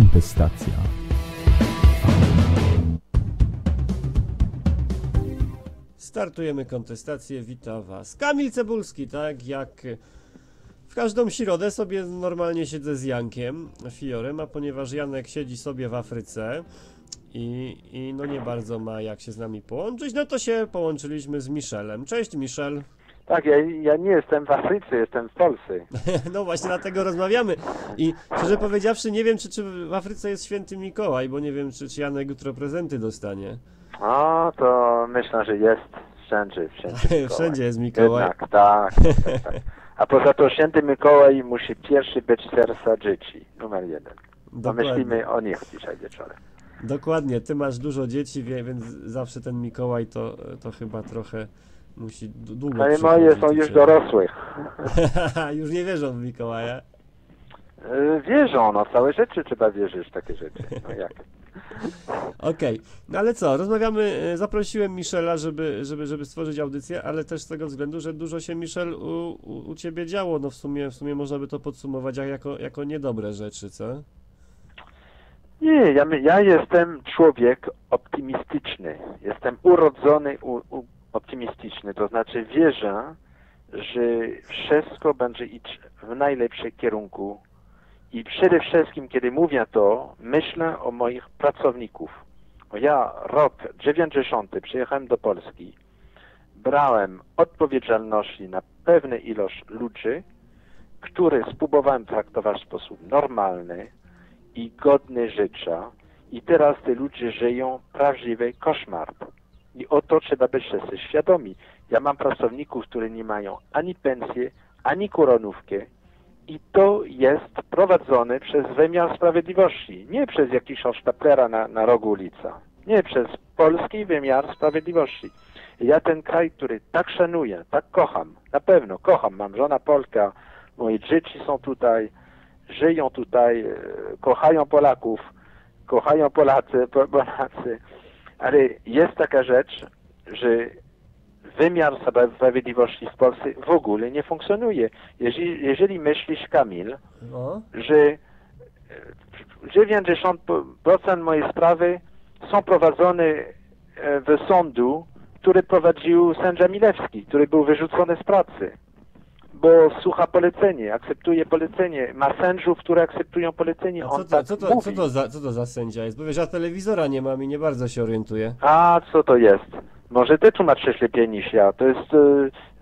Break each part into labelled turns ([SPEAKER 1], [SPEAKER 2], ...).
[SPEAKER 1] Kontestacja.
[SPEAKER 2] Startujemy kontestację, witam was. Kamil Cebulski, tak jak w każdą środę sobie normalnie siedzę z Jankiem Fiorem, a ponieważ Janek siedzi sobie w Afryce i, i no nie bardzo ma jak się z nami połączyć, no to się połączyliśmy z Michelem. Cześć Michel.
[SPEAKER 3] Tak, ja, ja nie jestem w Afryce, jestem w Polsce.
[SPEAKER 2] No właśnie dlatego rozmawiamy. I szczerze powiedziawszy, nie wiem, czy, czy w Afryce jest święty Mikołaj, bo nie wiem, czy, czy Janek jutro prezenty dostanie.
[SPEAKER 3] O, to myślę, że jest wszędzie. Wszędzie.
[SPEAKER 2] Wszędzie jest Mikołaj.
[SPEAKER 3] Jednak, tak, tak, tak. A poza to święty Mikołaj musi pierwszy być serca dzieci, numer jeden.
[SPEAKER 2] Dokładnie.
[SPEAKER 3] myślimy o nich dzisiaj wieczorem.
[SPEAKER 2] Dokładnie, ty masz dużo dzieci, więc zawsze ten Mikołaj to, to chyba trochę musi długo
[SPEAKER 3] Ale moje
[SPEAKER 2] przychodzić
[SPEAKER 3] są już dorosłych.
[SPEAKER 2] już nie wierzą w Mikołaja.
[SPEAKER 3] Y, Wierzą, no całe rzeczy trzeba wierzyć w takie rzeczy. No jak?
[SPEAKER 2] Okej, no ale co, rozmawiamy, e, zaprosiłem Michela, żeby, żeby, żeby stworzyć audycję, ale też z tego względu, że dużo się Michel u, u, u ciebie działo, no w sumie, w sumie można by to podsumować jak- jako, jako niedobre rzeczy, co?
[SPEAKER 3] Nie, ja, ja jestem człowiek optymistyczny. Jestem urodzony u, u, optymistyczny. To znaczy wierzę, że wszystko będzie iść w najlepszym kierunku. I przede wszystkim, kiedy mówię to, myślę o moich pracowników. Ja rok 90 przyjechałem do Polski, brałem odpowiedzialności na pewną ilość ludzi, które spróbowałem traktować w sposób normalny, i godny życia. I teraz te ludzie żyją prawdziwy koszmar. I o to trzeba być wszyscy świadomi. Ja mam pracowników, którzy nie mają ani pensji, ani koronówki. I to jest prowadzone przez wymiar sprawiedliwości. Nie przez jakiegoś sztaplera na, na rogu ulica. Nie przez polski wymiar sprawiedliwości. Ja ten kraj, który tak szanuję, tak kocham, na pewno kocham, mam żona Polka, moje dzieci są tutaj, żyją tutaj, e, kochają Polaków, kochają Polacy, Po- Polacy, ale jest taka rzecz, że wymiar spra- sprawiedliwości w Polsce w ogóle nie funkcjonuje. Jeżeli, jeżeli myślisz, Kamil,
[SPEAKER 2] No,
[SPEAKER 3] że e, 90% mojej sprawy są prowadzone e, w sądu, który prowadził sędzia Milewski, który był wyrzucony z pracy, bo słucha polecenie, akceptuje polecenie, ma sędziów, które akceptują polecenie,
[SPEAKER 2] co to,
[SPEAKER 3] tak
[SPEAKER 2] co, to, co, to za, co to za sędzia jest? Bo wiesz, ja telewizora nie mam i nie bardzo się orientuję.
[SPEAKER 3] A co to jest? Może ty tłumaczysz lepiej niż ja. To jest e,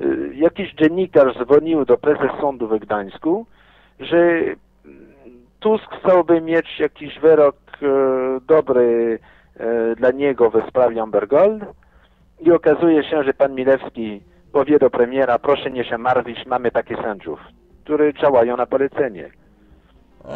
[SPEAKER 3] e, jakiś dziennikarz dzwonił do prezes sądu w Gdańsku, że Tusk chciałby mieć jakiś wyrok e, dobry dla niego w sprawie Amber Gold i okazuje się, że pan Milewski powie do premiera, proszę nie się martwić, mamy takich sędziów, którzy działają na polecenie.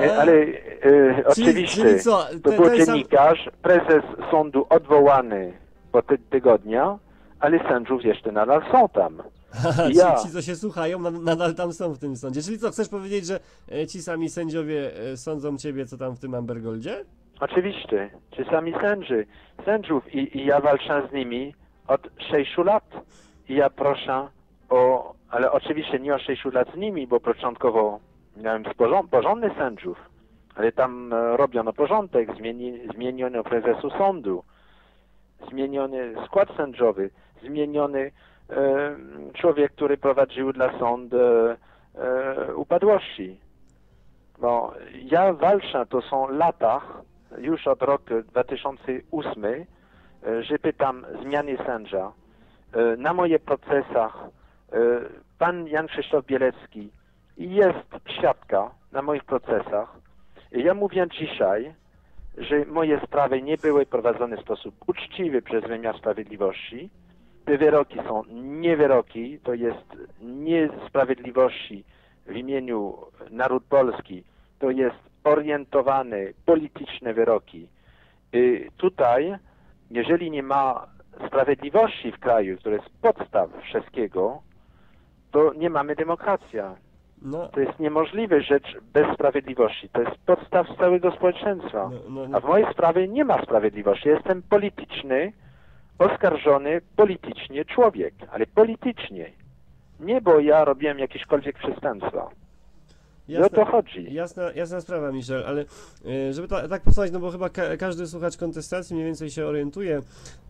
[SPEAKER 3] E, ale e,
[SPEAKER 2] czyli,
[SPEAKER 3] oczywiście...
[SPEAKER 2] czyli co,
[SPEAKER 3] To
[SPEAKER 2] ten,
[SPEAKER 3] był dziennikarz, prezes sądu odwołany po ty tygodnia, ale sędziów jeszcze nadal są tam.
[SPEAKER 2] Haha,
[SPEAKER 3] Ja.
[SPEAKER 2] ci, ci, co się słuchają, na- nadal tam są w tym sądzie. Czyli co, chcesz powiedzieć, że e, ci sami sędziowie e, sądzą ciebie, co tam w tym Ambergoldzie?
[SPEAKER 3] Oczywiście, czy sami sędzi, sędziów i, i ja walczę z nimi od 6 lat. I ja proszę o, ale oczywiście nie o 6 lat z nimi, bo początkowo miałem porząd, porządnych sędziów, ale tam e, robiono porządek, zmieni, zmieniono prezesu sądu, zmieniony skład sędziowy, zmieniony e, człowiek, który prowadził dla sądu e, e, upadłości. No, ja walczę, to są latach, już od roku 2008, e, że pytam zmiany sędzia. E, Na moje procesach e, pan Jan Krzysztof Bielecki jest świadka na moich procesach. Ja mówię dzisiaj, że moje sprawy nie były prowadzone w sposób uczciwy przez wymiar sprawiedliwości. Te wyroki są nie wyroki, to jest niesprawiedliwości w imieniu naród polski, to jest orientowane polityczne wyroki. Y, Tutaj, jeżeli nie ma sprawiedliwości w kraju, które jest podstaw wszystkiego, to nie mamy demokracja.
[SPEAKER 2] No,
[SPEAKER 3] To jest niemożliwa rzecz bez sprawiedliwości. To jest podstaw całego społeczeństwa.
[SPEAKER 2] no, no,
[SPEAKER 3] A
[SPEAKER 2] no.
[SPEAKER 3] w mojej sprawie nie ma sprawiedliwości. Jestem polityczny, oskarżony politycznie człowiek, ale politycznie. Nie, bo ja robiłem jakiekolwiek przestępstwa. I o to chodzi.
[SPEAKER 2] Jasna, jasna sprawa, Michel, ale e, żeby ta, tak posłuchać, no bo chyba ka każdy słuchacz kontestacji mniej więcej się orientuje,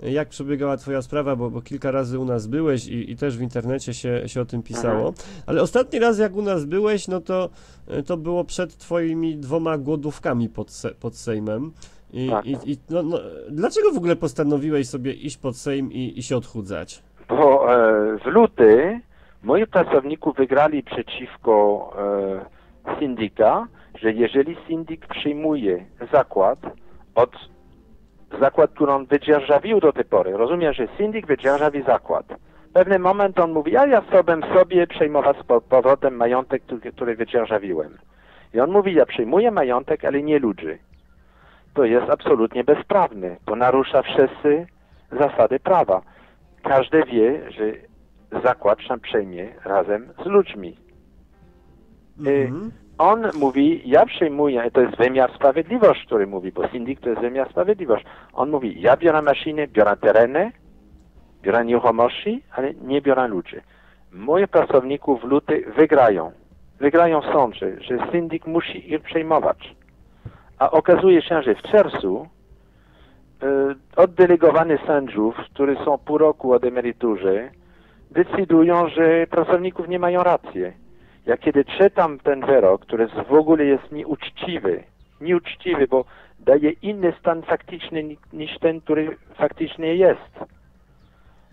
[SPEAKER 2] e, jak przebiegała twoja sprawa, bo, bo kilka razy u nas byłeś i, i też w internecie się, się o tym pisało.
[SPEAKER 3] Mhm.
[SPEAKER 2] Ale ostatni raz, jak u nas byłeś, no to, e, to było przed twoimi dwoma głodówkami pod, se, pod Sejmem. I,
[SPEAKER 3] Tak.
[SPEAKER 2] i, i no, no, dlaczego w ogóle postanowiłeś sobie iść pod Sejm i, i się odchudzać?
[SPEAKER 3] Bo e, w luty moi pracowników wygrali przeciwko e, syndyka, że jeżeli syndyk przyjmuje zakład od zakład, który on wydzierżawił do tej pory, rozumiem, że syndyk wydzierżawi zakład. W pewnym moment on mówi, a ja chciałbym sobie przejmować z po- powrotem majątek, który, który wydzierżawiłem. I on mówi, ja przyjmuję majątek, ale nie ludzi. To jest absolutnie bezprawne. To narusza wszyscy zasady prawa każdy wie, że zakład się przejmie razem z ludźmi. Y,
[SPEAKER 2] Mhm.
[SPEAKER 3] On mówi, ja przyjmuję, to jest wymiar sprawiedliwości, który mówi, bo syndyk to jest wymiar sprawiedliwości. On mówi, ja biorę maszyny, biorę tereny, biorę nieruchomości, ale nie biorę ludzi. Moje pracowników w luty wygrają. Wygrają w sądzie, że syndyk musi ich przejmować. A okazuje się, że w czerwcu e, oddelegowani sędziów, którzy są pół roku od emeryturze, decydują, że pracowników nie mają racji. Ja kiedy czytam ten wyrok, który w ogóle jest nieuczciwy, nieuczciwy, bo daje inny stan faktyczny ni- niż ten, który faktycznie jest.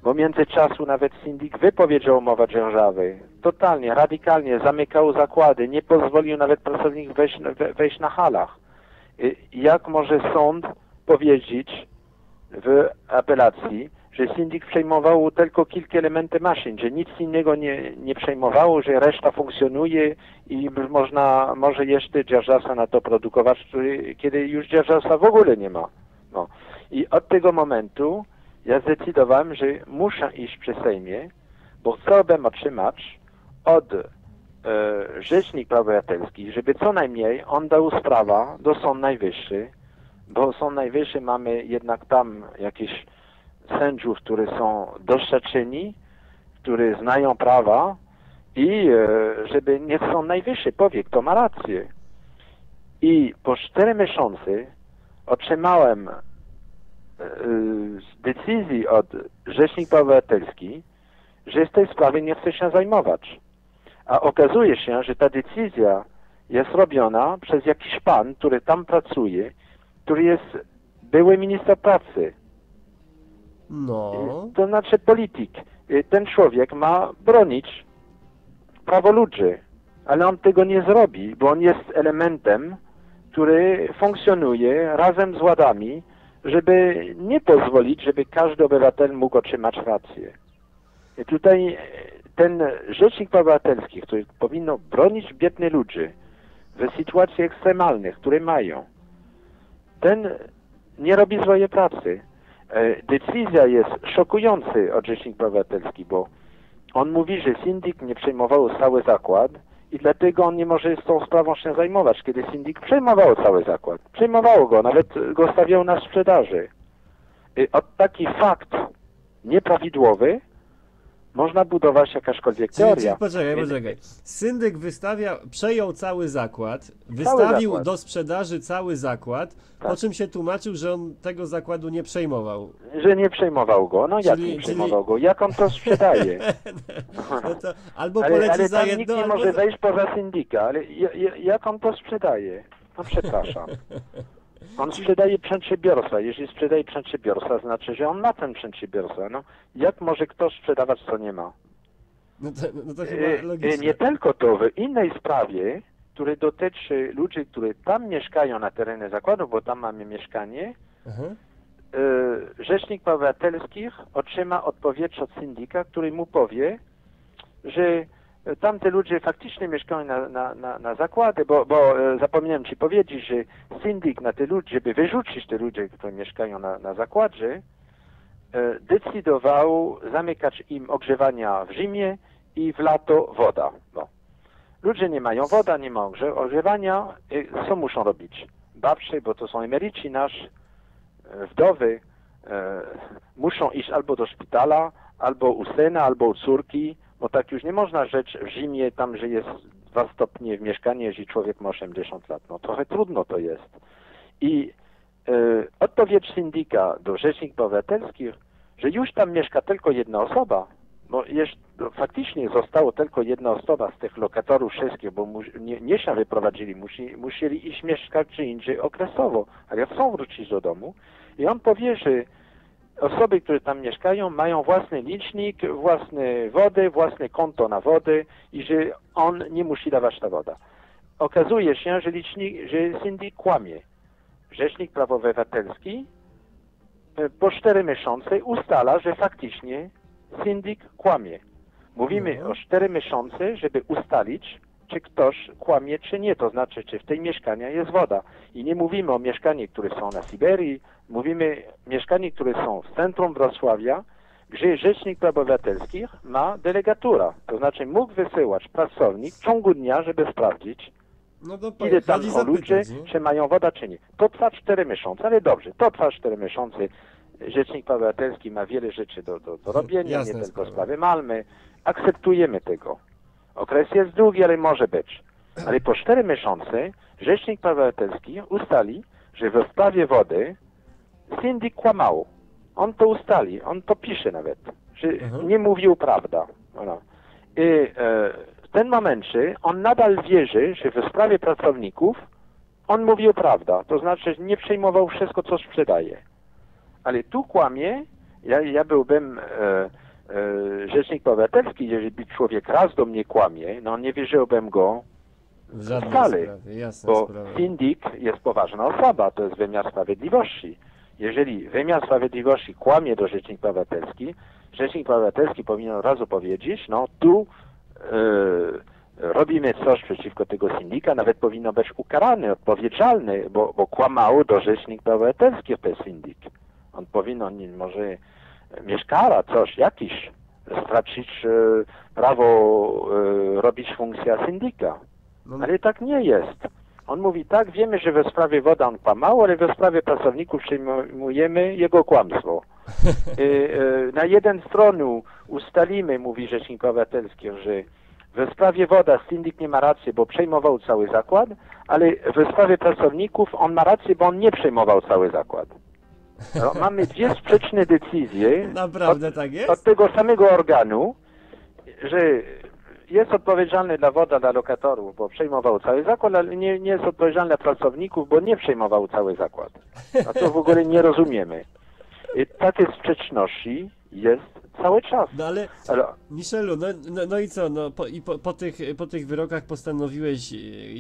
[SPEAKER 3] Bo międzyczasu nawet syndyk wypowiedział umowę dzierżawy. Totalnie, radykalnie zamykał zakłady, nie pozwolił nawet pracownikom wejść, we- wejść na halach. Y, Jak może sąd powiedzieć w apelacji, że syndyk przejmował tylko kilka elementów maszyn, że nic innego nie, nie przejmowało, że reszta funkcjonuje i można, może jeszcze dzierżawca na to produkować, kiedy już dzierżawca w ogóle nie ma. No. I od tego momentu ja zdecydowałem, że muszę iść przy Sejmie, bo chciałbym otrzymać od e, Rzecznik Praw Obywatelskich, żeby co najmniej on dał sprawę do Sąd Najwyższy, bo Sąd Najwyższy mamy jednak tam jakieś sędziów, którzy są doświadczeni, którzy znają prawa i e, żeby niech Sąd Najwyższy powie, kto ma rację. I po cztery miesiące otrzymałem e, z decyzji od Rzecznika Praw Obywatelskich, że z tej sprawy nie chce się zajmować. A okazuje się, że ta decyzja jest robiona przez jakiś pan, który tam pracuje, który jest były minister pracy.
[SPEAKER 2] No.
[SPEAKER 3] To znaczy polityk. Y, Ten człowiek ma bronić prawo ludzi, ale on tego nie zrobi, bo on jest elementem, który funkcjonuje razem z władami, żeby nie pozwolić, żeby każdy obywatel mógł otrzymać rację. I tutaj e, ten rzecznik praw obywatelskich, który powinno bronić biednych ludzi w sytuacjach ekstremalnych, które mają, ten nie robi swojej pracy. E, Decyzja jest szokująca od Rzecznika Praw Obywatelskich, bo on mówi, że syndyk nie przejmował cały zakład i dlatego on nie może z tą sprawą się zajmować, kiedy syndyk przejmował cały zakład. Przejmowało go, nawet go stawiał na sprzedaży. Y, Od taki fakt nieprawidłowy można budować jakakolwiek
[SPEAKER 2] Czyli, czyli,
[SPEAKER 3] teoria.
[SPEAKER 2] poczekaj,
[SPEAKER 3] Więc-
[SPEAKER 2] poczekaj. Syndyk wystawia, przejął cały zakład, wystawił
[SPEAKER 3] zakład.
[SPEAKER 2] do sprzedaży cały zakład, po
[SPEAKER 3] Tak.
[SPEAKER 2] czym się tłumaczył, że on tego zakładu nie przejmował.
[SPEAKER 3] Że nie przejmował go. No jak
[SPEAKER 2] Czyli-
[SPEAKER 3] nie przejmował go? Jak on to sprzedaje?
[SPEAKER 2] No to albo
[SPEAKER 3] ale
[SPEAKER 2] poleci
[SPEAKER 3] ale
[SPEAKER 2] za
[SPEAKER 3] tam nikt
[SPEAKER 2] jedno,
[SPEAKER 3] nie
[SPEAKER 2] albo
[SPEAKER 3] może wejść poza syndyka, ale ja- ja- jak on to sprzedaje? No przepraszam. On sprzedaje przedsiębiorstwa. Jeżeli sprzedaje przedsiębiorstwa, znaczy, że on ma ten przedsiębiorstwa. No, jak może ktoś sprzedawać, co nie ma?
[SPEAKER 2] No to, no to
[SPEAKER 3] E, e. Nie tylko to, w innej sprawie, która dotyczy ludzi, którzy tam mieszkają na terenie zakładu, bo tam mamy mieszkanie, e, Rzecznik Praw Obywatelskich otrzyma odpowiedź od syndyka, który mu powie, że tamte ludzie faktycznie mieszkają na, na, na, na zakłady, bo, bo e, zapomniałem Ci powiedzieć, że syndyk na te ludzi, żeby wyrzucić te ludzie, którzy mieszkają na, na zakładzie, e, decydował zamykać im ogrzewania w zimie i w lato woda. No. Ludzie nie mają woda, nie mają ogrze- ogrzewania, e, co muszą robić? Babcie, bo to są emeryci nasz, wdowy, muszą iść albo do szpitala, albo u syna, albo u córki, bo tak już nie można rzecz w zimie, tam, że jest dwa stopnie w mieszkanie, jeżeli człowiek ma 80 lat. No trochę trudno to jest. I e, odpowiedź syndyka do rzeczników obywatelskich, że już tam mieszka tylko jedna osoba, bo jeszcze no, faktycznie zostało tylko jedna osoba z tych lokatorów wszystkich, bo mu, nie, nie się wyprowadzili, musi, musieli iść mieszkać gdzie indziej okresowo, ale chcą wrócić do domu. I on powie, że osoby, które tam mieszkają, mają własny licznik, własne wody, własne konto na wody i że on nie musi dawać ta woda. Okazuje się, że licznik, że syndyk kłamie. Rzecznik Praw Obywatelski e, po cztery miesiące ustala, że faktycznie syndyk kłamie. Mówimy
[SPEAKER 2] Mhm.
[SPEAKER 3] o cztery miesiące, żeby ustalić, czy ktoś kłamie, czy nie. To znaczy, czy w tej mieszkaniu jest woda. I nie mówimy o mieszkaniach, które są na Syberii, mówimy o mieszkaniach, które są w centrum Wrocławia, gdzie Rzecznik Praw Obywatelskich ma delegatura. To znaczy mógł wysyłać pracownik w ciągu dnia, żeby sprawdzić,
[SPEAKER 2] No
[SPEAKER 3] ile tam o ludzie,
[SPEAKER 2] nie?
[SPEAKER 3] czy mają woda, czy nie. To trwa 4 miesiące, ale dobrze, to trwa 4 miesiące. Rzecznik Praw Obywatelski ma wiele rzeczy do, do, do robienia,
[SPEAKER 2] Jasna
[SPEAKER 3] nie tylko sprawy Malmy. Akceptujemy tego. Okres jest długi, ale może być. Ale po 4 miesiące Rzecznik Praw Obywatelskich ustali, że w sprawie wody syndyk kłamał. On to ustali, on to pisze nawet, że
[SPEAKER 2] Mhm.
[SPEAKER 3] nie mówił prawda. I e, w tym momencie on nadal wierzy, że w sprawie pracowników on mówił prawda, to znaczy że nie przejmował wszystko, co sprzedaje. Ale tu kłamie, ja, ja byłbym e, e, rzecznik obywatelski, jeżeli człowiek raz do mnie kłamie, no nie wierzyłbym go,
[SPEAKER 2] W
[SPEAKER 3] wcale,
[SPEAKER 2] sprawie,
[SPEAKER 3] bo
[SPEAKER 2] sprawa.
[SPEAKER 3] syndyk jest poważna osoba, to jest wymiar sprawiedliwości. Jeżeli wymiar sprawiedliwości kłamie do Rzecznika Obywatelski, Rzecznik Obywatelski powinien od razu powiedzieć, no tu e, robimy coś przeciwko tego syndyka, nawet powinno być ukarany, odpowiedzialny, bo, bo kłamał do Rzecznika Obywatelskiego ten syndyk. On powinien, on może mieć kara, coś, jakiś, stracić e, prawo e, robić funkcję syndyka.
[SPEAKER 2] No,
[SPEAKER 3] Ale tak nie jest. On mówi tak, wiemy, że we sprawie woda on kłamał, ale we sprawie pracowników przyjmujemy jego kłamstwo. Y, y, Na jeden stronę ustalimy, mówi Rzecznik Obywatelski, że we sprawie woda syndyk nie ma racji, bo przejmował cały zakład, ale we sprawie pracowników on ma rację, bo on nie przejmował cały zakład. No, mamy dwie sprzeczne decyzje
[SPEAKER 2] Naprawdę tak jest?
[SPEAKER 3] od tego samego organu, że jest odpowiedzialny dla woda dla lokatorów, bo przejmował cały zakład, ale nie, nie jest odpowiedzialny dla pracowników, bo nie przejmował cały zakład. A to w ogóle nie rozumiemy. Takie sprzeczności jest cały czas.
[SPEAKER 2] No ale
[SPEAKER 3] Ale
[SPEAKER 2] Michelu, no, no, no i co, no po, i po, po, tych, po tych wyrokach postanowiłeś e,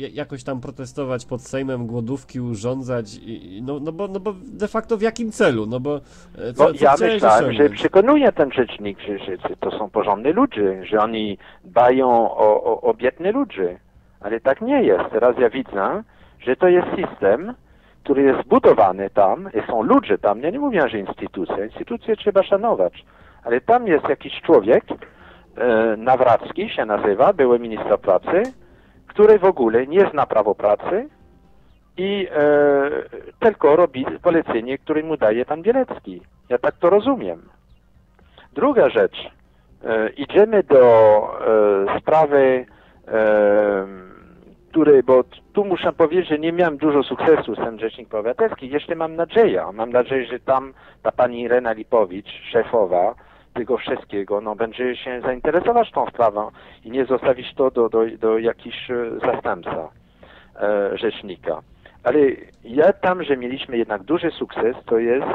[SPEAKER 2] jakoś tam protestować pod Sejmem, głodówki urządzać, i, no, no, bo, no bo de facto w jakim celu, no bo e, co,
[SPEAKER 3] bo
[SPEAKER 2] co
[SPEAKER 3] ja myślałem, że
[SPEAKER 2] osiągnąć?
[SPEAKER 3] przekonuje ten rzecznik, że, że to są porządni ludzie, że oni dbają o, o, o biednych ludzi. Ale tak nie jest. Teraz ja widzę, że to jest system, który jest zbudowany tam, są ludzie tam, ja nie mówię, że instytucje, instytucje trzeba szanować, ale tam jest jakiś człowiek, e, Nawracki się nazywa, były minister pracy, który w ogóle nie zna prawo pracy i e, tylko robi polecenie, które mu daje pan Bielecki. Ja tak to rozumiem. Druga rzecz. E, idziemy do e, sprawy, e, której, bo tu muszę powiedzieć, że nie miałem dużo sukcesu z tym Rzecznik Obywatelski. Jeszcze mam nadzieję. Mam nadzieję, że tam ta pani Irena Lipowicz, szefowa tego wszystkiego, no będzie się zainteresować tą sprawą i nie zostawić to do, do, do jakiś e, zastępca e, rzecznika. Ale ja tam, że mieliśmy jednak duży sukces, to jest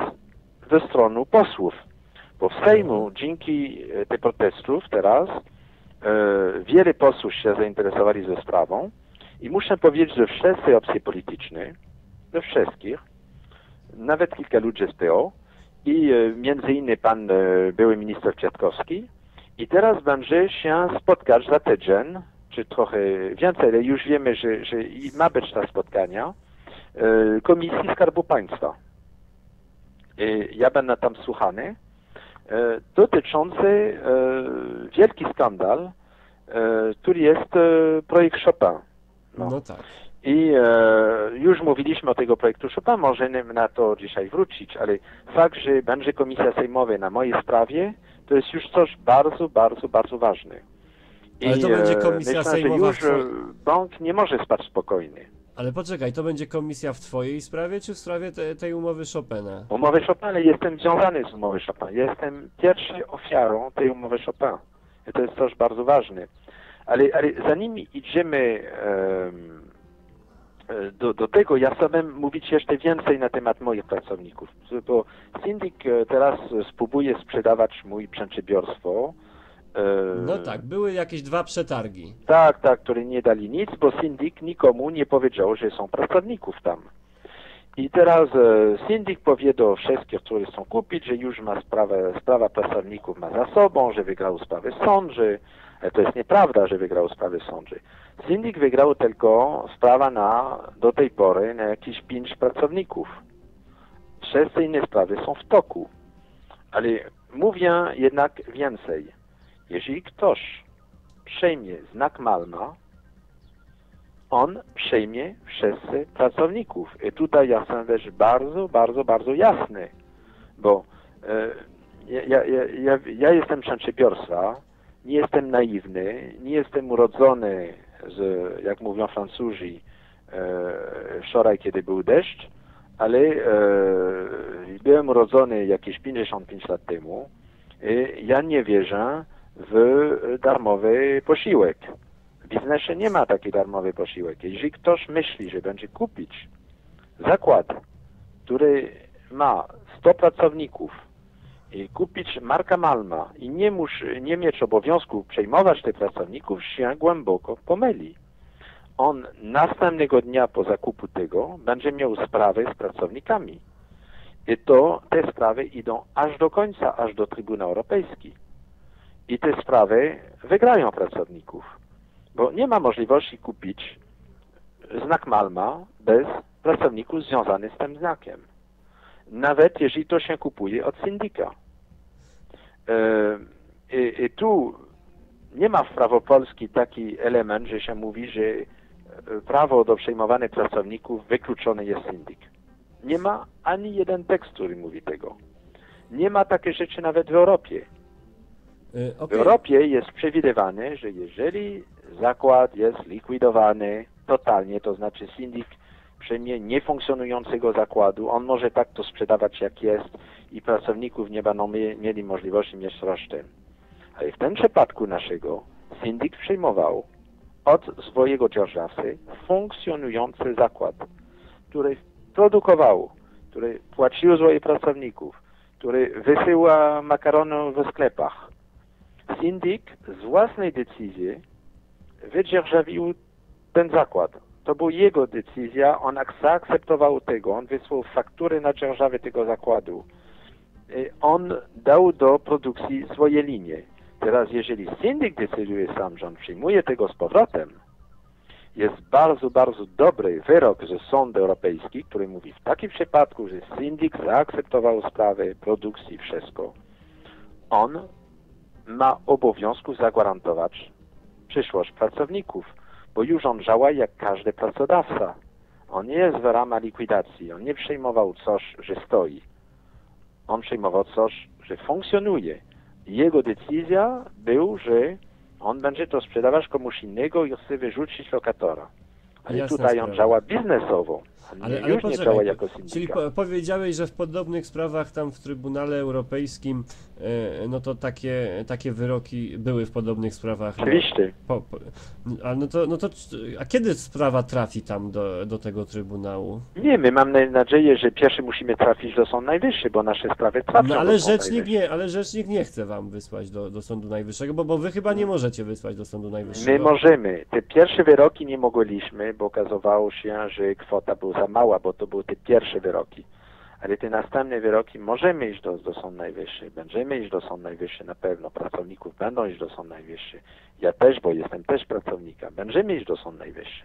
[SPEAKER 3] ze strony posłów. Bo w Sejmu dzięki e, tych protestów teraz e, wiele posłów się zainteresowali ze sprawą i muszę powiedzieć, że wszyscy opcje polityczne, we wszystkich, nawet kilka ludzi z PO i e, między innymi pan e, były minister Kwiatkowski i teraz będzie się spotkać za tydzień, czy trochę więcej, ale już wiemy, że, że i ma być ta spotkania e, Komisji Skarbu Państwa. E, Ja będę tam słuchany dotyczący wielki skandal, który jest projekt Chopin.
[SPEAKER 2] No,
[SPEAKER 3] No.
[SPEAKER 2] tak.
[SPEAKER 3] I e, już mówiliśmy o tego projektu Chopin, możemy na to dzisiaj wrócić, ale fakt, że będzie komisja sejmowa na mojej sprawie, to jest już coś bardzo, bardzo, bardzo ważne.
[SPEAKER 2] Ale to będzie
[SPEAKER 3] e,
[SPEAKER 2] komisja
[SPEAKER 3] myślę,
[SPEAKER 2] sejmowa
[SPEAKER 3] już
[SPEAKER 2] twoj-
[SPEAKER 3] e, bank nie może spać spokojny.
[SPEAKER 2] Ale poczekaj, to będzie komisja w twojej sprawie, czy w sprawie te, tej umowy Chopina?
[SPEAKER 3] Umowy Chopin, ale jestem związany z umową Chopin. Jestem pierwszą ofiarą tej umowy Chopin. I to jest coś bardzo ważne. Ale, ale zanim idziemy em, e, do, do tego, ja chciałbym mówić jeszcze więcej na temat moich pracowników. Bo Syndic e, teraz spróbuje sprzedawać mój przedsiębiorstwo. e,
[SPEAKER 2] No tak, były jakieś dwa przetargi.
[SPEAKER 3] Tak, tak, które nie dali nic, bo syndik nikomu nie powiedział, że są pracowników tam. I teraz syndik powie do wszystkich, którzy chcą kupić, że już ma sprawę, sprawa pracowników ma za sobą, że wygrał sprawę sądzy. E, to jest nieprawda, że wygrał sprawę sądzy. Syndik wygrał tylko sprawa na, do tej pory na jakieś pięć pracowników. Wszyscy inne sprawy są w toku. Ale mówię jednak więcej. Jeżeli ktoś przejmie znak Malma, on przejmie wszyscy pracowników. I tutaj ja chcę być bardzo, bardzo, bardzo jasny, bo e, ja, ja, ja, ja jestem przedsiębiorca, nie jestem naiwny, nie jestem urodzony, z, jak mówią Francuzi, e, wczoraj, kiedy był deszcz, ale e, byłem urodzony jakieś 55 lat temu. I ja nie wierzę w darmowy posiłek. W biznesie nie ma takiej darmowej posiłek. Jeżeli ktoś myśli, że będzie kupić zakład, który ma 100 pracowników kupić marka Malma i nie, mus, nie mieć obowiązku przejmować tych pracowników, się głęboko pomyli. On następnego dnia po zakupu tego będzie miał sprawy z pracownikami. I to te sprawy idą aż do końca, aż do Trybunału Europejski. I te sprawy wygrają pracowników, bo nie ma możliwości kupić znak Malma bez pracowników związanych z tym znakiem. Nawet jeżeli to się kupuje od syndyka. E, I, i tu nie ma w prawo polski taki element, że się mówi, że e, prawo do przejmowania pracowników wykluczony jest syndyk. Nie ma ani jeden tekst, który mówi tego. Nie ma takiej rzeczy nawet w Europie.
[SPEAKER 2] Y,
[SPEAKER 3] W
[SPEAKER 2] okej.
[SPEAKER 3] Europie jest przewidywane, że jeżeli zakład jest likwidowany totalnie, to znaczy syndik przejmie niefunkcjonującego zakładu, on może tak to sprzedawać jak jest i pracowników nie będą mie- mieli możliwości mieć roszczeń. Ale w tym przypadku naszego syndik przejmował od swojego dzierżawcy funkcjonujący zakład, który produkował, który płacił swoich pracowników, który wysyła makaronu w sklepach, syndik z własnej decyzji wydzierżawił ten zakład. To była jego decyzja, on ak- zaakceptował tego, on wysłał faktury na dzierżawę tego zakładu. Y, On dał do produkcji swoje linie. Teraz jeżeli syndyk decyduje sam, że on przyjmuje tego z powrotem, jest bardzo, bardzo dobry wyrok ze Sądu Europejski, który mówi w takim przypadku, że syndyk zaakceptował sprawę produkcji, wszystko, on ma obowiązku zagwarantować przyszłość pracowników, bo już on działa jak każdy pracodawca. On nie jest w ramach likwidacji, on nie przejmował coś, że stoi. On przejmował coś, że funkcjonuje. Jego decyzja był, że on będzie to sprzedawać komuś innego i chce wyrzucić lokatora. Ale
[SPEAKER 2] Jasna
[SPEAKER 3] tutaj on
[SPEAKER 2] sprawa.
[SPEAKER 3] działa biznesowo.
[SPEAKER 2] Ale, ale
[SPEAKER 3] już nie działa jako
[SPEAKER 2] czyli po, powiedziałeś, że w podobnych sprawach tam w Trybunale Europejskim, e, no to takie, takie wyroki były w podobnych sprawach. No,
[SPEAKER 3] Oczywiście.
[SPEAKER 2] po, po, a, no to, no to, a kiedy sprawa trafi tam do, do tego Trybunału?
[SPEAKER 3] Nie, my mamy nadzieję, że pierwszy musimy trafić do Sądu Najwyższy, bo nasze sprawy trafią
[SPEAKER 2] No ale
[SPEAKER 3] do Sądu
[SPEAKER 2] rzecznik
[SPEAKER 3] Najwyższego.
[SPEAKER 2] nie, ale rzecznik nie chce wam wysłać do, do Sądu Najwyższego, bo, bo wy chyba nie możecie wysłać do Sądu
[SPEAKER 3] My
[SPEAKER 2] Najwyższego.
[SPEAKER 3] możemy. Te pierwsze wyroki nie mogliśmy, bo okazywało się, że kwota była za mała, bo to były te pierwsze wyroki. Ale te następne wyroki możemy iść do, do Sądu Najwyższy. Będziemy iść do Sądu Najwyższy na pewno. Pracowników będą iść do Sądu Najwyższy. Ja też, bo jestem też pracownika. Będziemy iść do Sądu Najwyższy.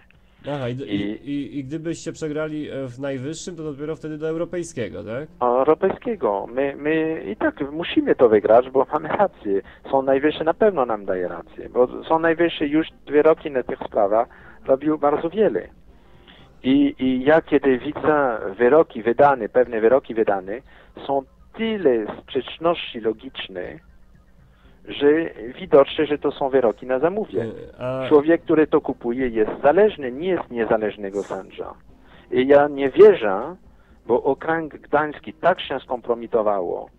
[SPEAKER 2] Aha, i, i,
[SPEAKER 3] I-
[SPEAKER 2] i, i gdybyście przegrali e, w najwyższym, to dopiero wtedy do europejskiego, tak?
[SPEAKER 3] Europejskiego. My, my i tak musimy to wygrać, bo mamy rację. Sąd Najwyższy na pewno nam daje rację, bo Sąd Najwyższy już dwie roki na tych sprawach robił bardzo wiele. I, I ja kiedy widzę wyroki wydane, pewne wyroki wydane, są tyle sprzeczności logiczne, że widocznie, że to są wyroki na zamówienie.
[SPEAKER 2] E, A,
[SPEAKER 3] Człowiek, który to kupuje, jest zależny, nie jest niezależnego sędzia. I ja nie wierzę, bo okręg gdański tak się skompromitowało.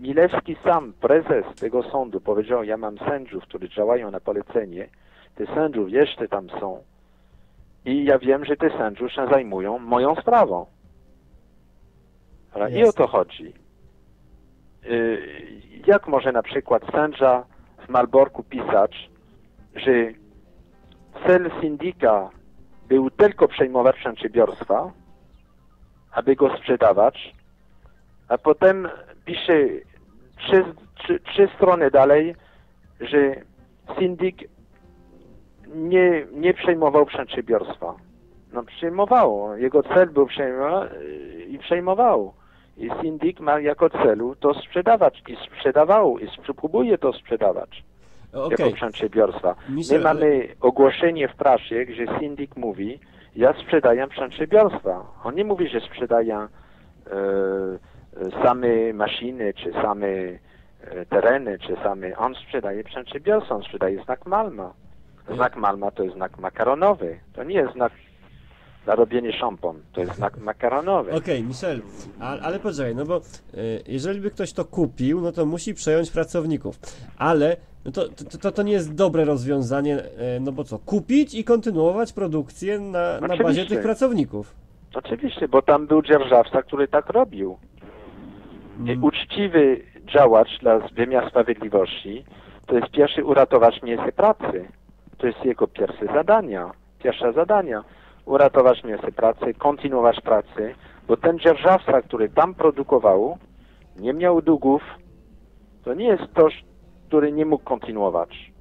[SPEAKER 3] Milewski sam, prezes tego sądu, powiedział, ja mam sędziów, którzy działają na polecenie. Te sędziów jeszcze tam są. I ja wiem, że te sędziów się zajmują moją sprawą. I o to chodzi. Y, Jak może na przykład sędzia w Malborku pisać, że cel syndika był tylko przejmować przedsiębiorstwa, aby go sprzedawać, a potem pisze trzy, trzy, trzy strony dalej, że syndik nie, nie przejmował przedsiębiorstwa. No przejmowało. Jego cel był przejmować i przejmował. I syndik ma jako celu to sprzedawać i sprzedawał i próbuje to sprzedawać
[SPEAKER 2] Okej,
[SPEAKER 3] jako przedsiębiorstwa.
[SPEAKER 2] Michel,
[SPEAKER 3] My mamy ogłoszenie w prasie, gdzie syndik mówi, ja sprzedaję przedsiębiorstwa. On nie mówi, że sprzedaje e, e, same maszyny, czy same tereny, czy same... On sprzedaje przedsiębiorstwa, on sprzedaje znak Malma. Znak Malma to jest znak makaronowy. To nie jest znak na robienie szampon. To jest znak makaronowy.
[SPEAKER 2] Okej, Michel, a, ale poczekaj, no bo e, jeżeli by ktoś to kupił, no to musi przejąć pracowników, ale no to, to, to, to nie jest dobre rozwiązanie, e, no bo co, kupić i kontynuować produkcję na, na bazie tych pracowników.
[SPEAKER 3] Oczywiście, bo tam był dzierżawca, który tak robił.
[SPEAKER 2] Mm.
[SPEAKER 3] Uczciwy działacz dla wymiaru sprawiedliwości to jest pierwszy uratować miejsce pracy. To jest jego pierwsze zadania, pierwsze zadania. Uratować miejsce pracy, kontynuować pracę, bo ten dzierżawca, który tam produkował, nie miał długów, to nie jest ktoś, który nie mógł kontynuować.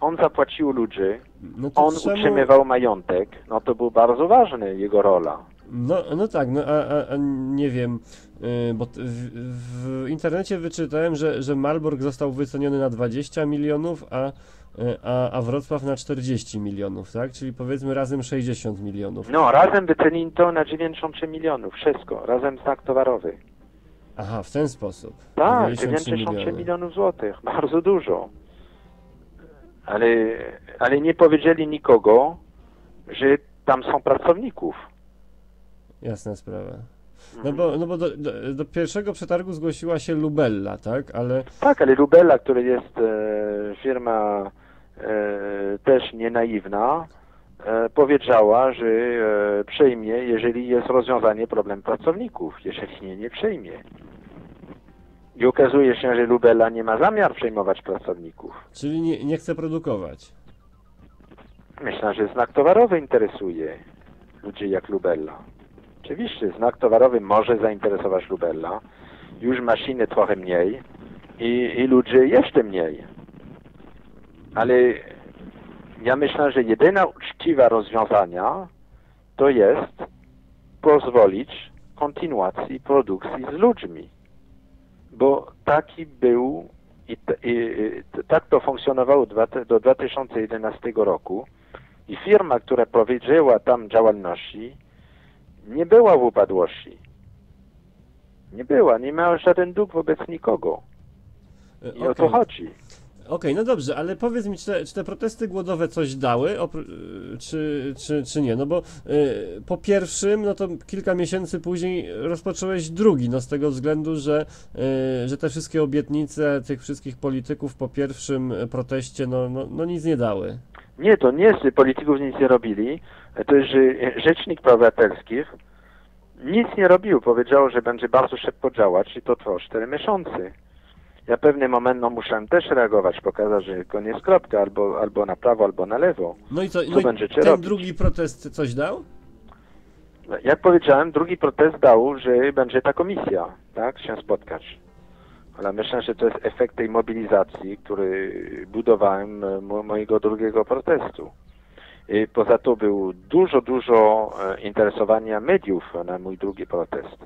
[SPEAKER 3] On zapłacił ludzi,
[SPEAKER 2] No
[SPEAKER 3] on utrzymywał majątek, no to był bardzo ważny jego rola.
[SPEAKER 2] No, no tak, no a, a, nie wiem, y, bo w, w internecie wyczytałem, że, że Malbork został wyceniony na 20 milionów, a, a, a Wrocław na 40 milionów, tak? Czyli powiedzmy razem 60 milionów.
[SPEAKER 3] No, razem wycenili to na 93 milionów, wszystko, razem znak towarowy.
[SPEAKER 2] Aha, w ten sposób.
[SPEAKER 3] Tak,
[SPEAKER 2] 93
[SPEAKER 3] 93 milionów złotych, bardzo dużo. Ale, ale nie powiedzieli nikogo, że tam są pracowników.
[SPEAKER 2] Jasna sprawa. No
[SPEAKER 3] Mhm.
[SPEAKER 2] bo, no bo do, do, do pierwszego przetargu zgłosiła się Lubella, tak? Ale
[SPEAKER 3] Tak, ale Lubella, która jest e, firma też nie naiwna, e, powiedziała, że e, przejmie, jeżeli jest rozwiązanie problem pracowników. Jeżeli nie, nie przejmie. I okazuje się, że Lubella nie ma zamiar przejmować pracowników.
[SPEAKER 2] czyli nie, nie chce produkować.
[SPEAKER 3] Myślę, że znak towarowy interesuje ludzi jak Lubella. Oczywiście, znak towarowy może zainteresować Lubella. Już maszyny trochę mniej i, i ludzie jeszcze mniej. Ale ja myślę, że jedyna uczciwa rozwiązania to jest pozwolić kontynuacji produkcji z ludźmi. Bo taki był i, i, tak to funkcjonowało dwa, do 2011 roku. I firma, która prowadziła tam działalności, nie była w upadłości. Nie była, nie miała żaden dług wobec nikogo.
[SPEAKER 2] E,
[SPEAKER 3] I o to chodzi.
[SPEAKER 2] Okej, no dobrze, ale powiedz mi, czy te, czy te protesty głodowe coś dały, y, czy, czy, czy nie? No bo y, po pierwszym, no to kilka miesięcy później rozpocząłeś drugi, no z tego względu, że, y, że te wszystkie obietnice tych wszystkich polityków po pierwszym proteście, no, no, no nic nie dały.
[SPEAKER 3] Nie, to nie z polityków nic nie robili. To jest, że Rzecznik Praw Obywatelskich nic nie robił. Powiedział, że będzie bardzo szybko działać i to trwa 4 miesiące. Ja w pewnym moment no, muszę też reagować, pokazać, że koniec kropka, albo, albo na prawo, albo na lewo.
[SPEAKER 2] No i co,
[SPEAKER 3] Co
[SPEAKER 2] no i
[SPEAKER 3] będziecie
[SPEAKER 2] ten
[SPEAKER 3] robić?
[SPEAKER 2] drugi protest coś dał?
[SPEAKER 3] Jak powiedziałem, drugi protest dał, że będzie ta komisja, tak, się spotkać. Ale myślę, że to jest efekt tej mobilizacji, który budowałem e, mo mojego drugiego protestu. I poza to był dużo, dużo e, interesowania mediów na mój drugi protest.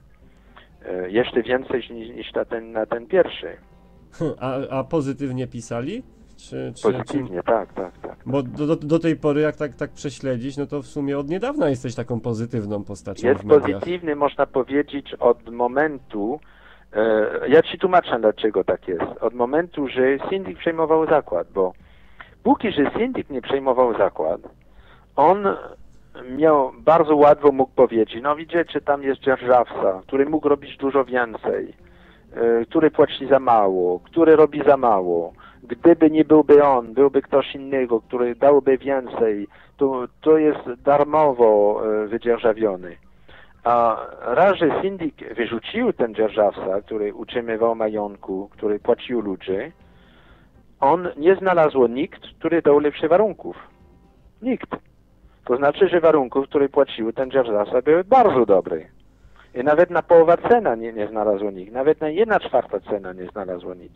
[SPEAKER 3] E, Jeszcze więcej niż, niż na, ten, na ten pierwszy.
[SPEAKER 2] A, a pozytywnie pisali? Czy, czy,
[SPEAKER 3] Pozytywnie, tak, tak, tak.
[SPEAKER 2] bo do, do, do tej pory, jak tak, tak prześledzić, no to w sumie od niedawna jesteś taką pozytywną postacią
[SPEAKER 3] Jest
[SPEAKER 2] w mediach.
[SPEAKER 3] pozytywny, można powiedzieć, od momentu, E, Ja ci tłumaczę, dlaczego tak jest. Od momentu, że syndyk przejmował zakład, bo póki, że syndyk nie przejmował zakład, on miał bardzo łatwo mógł powiedzieć, no widzicie, tam jest dzierżawca, który mógł robić dużo więcej, który płaci za mało, który robi za mało. Gdyby nie byłby on, byłby ktoś innego, który dałby więcej, to, to jest darmowo e, wydzierżawiony. A raz, że syndyk wyrzucił ten dzierżawca, który utrzymywał majątku, który płacił ludzie, on nie znalazło nikt, który dał lepszych warunków. Nikt. To znaczy, że warunków, które płacił ten dzierżawca, były bardzo dobre. Nawet na połowa cena nie, nie znalazło nikt. Nawet na jedna czwarta cena nie znalazło nic.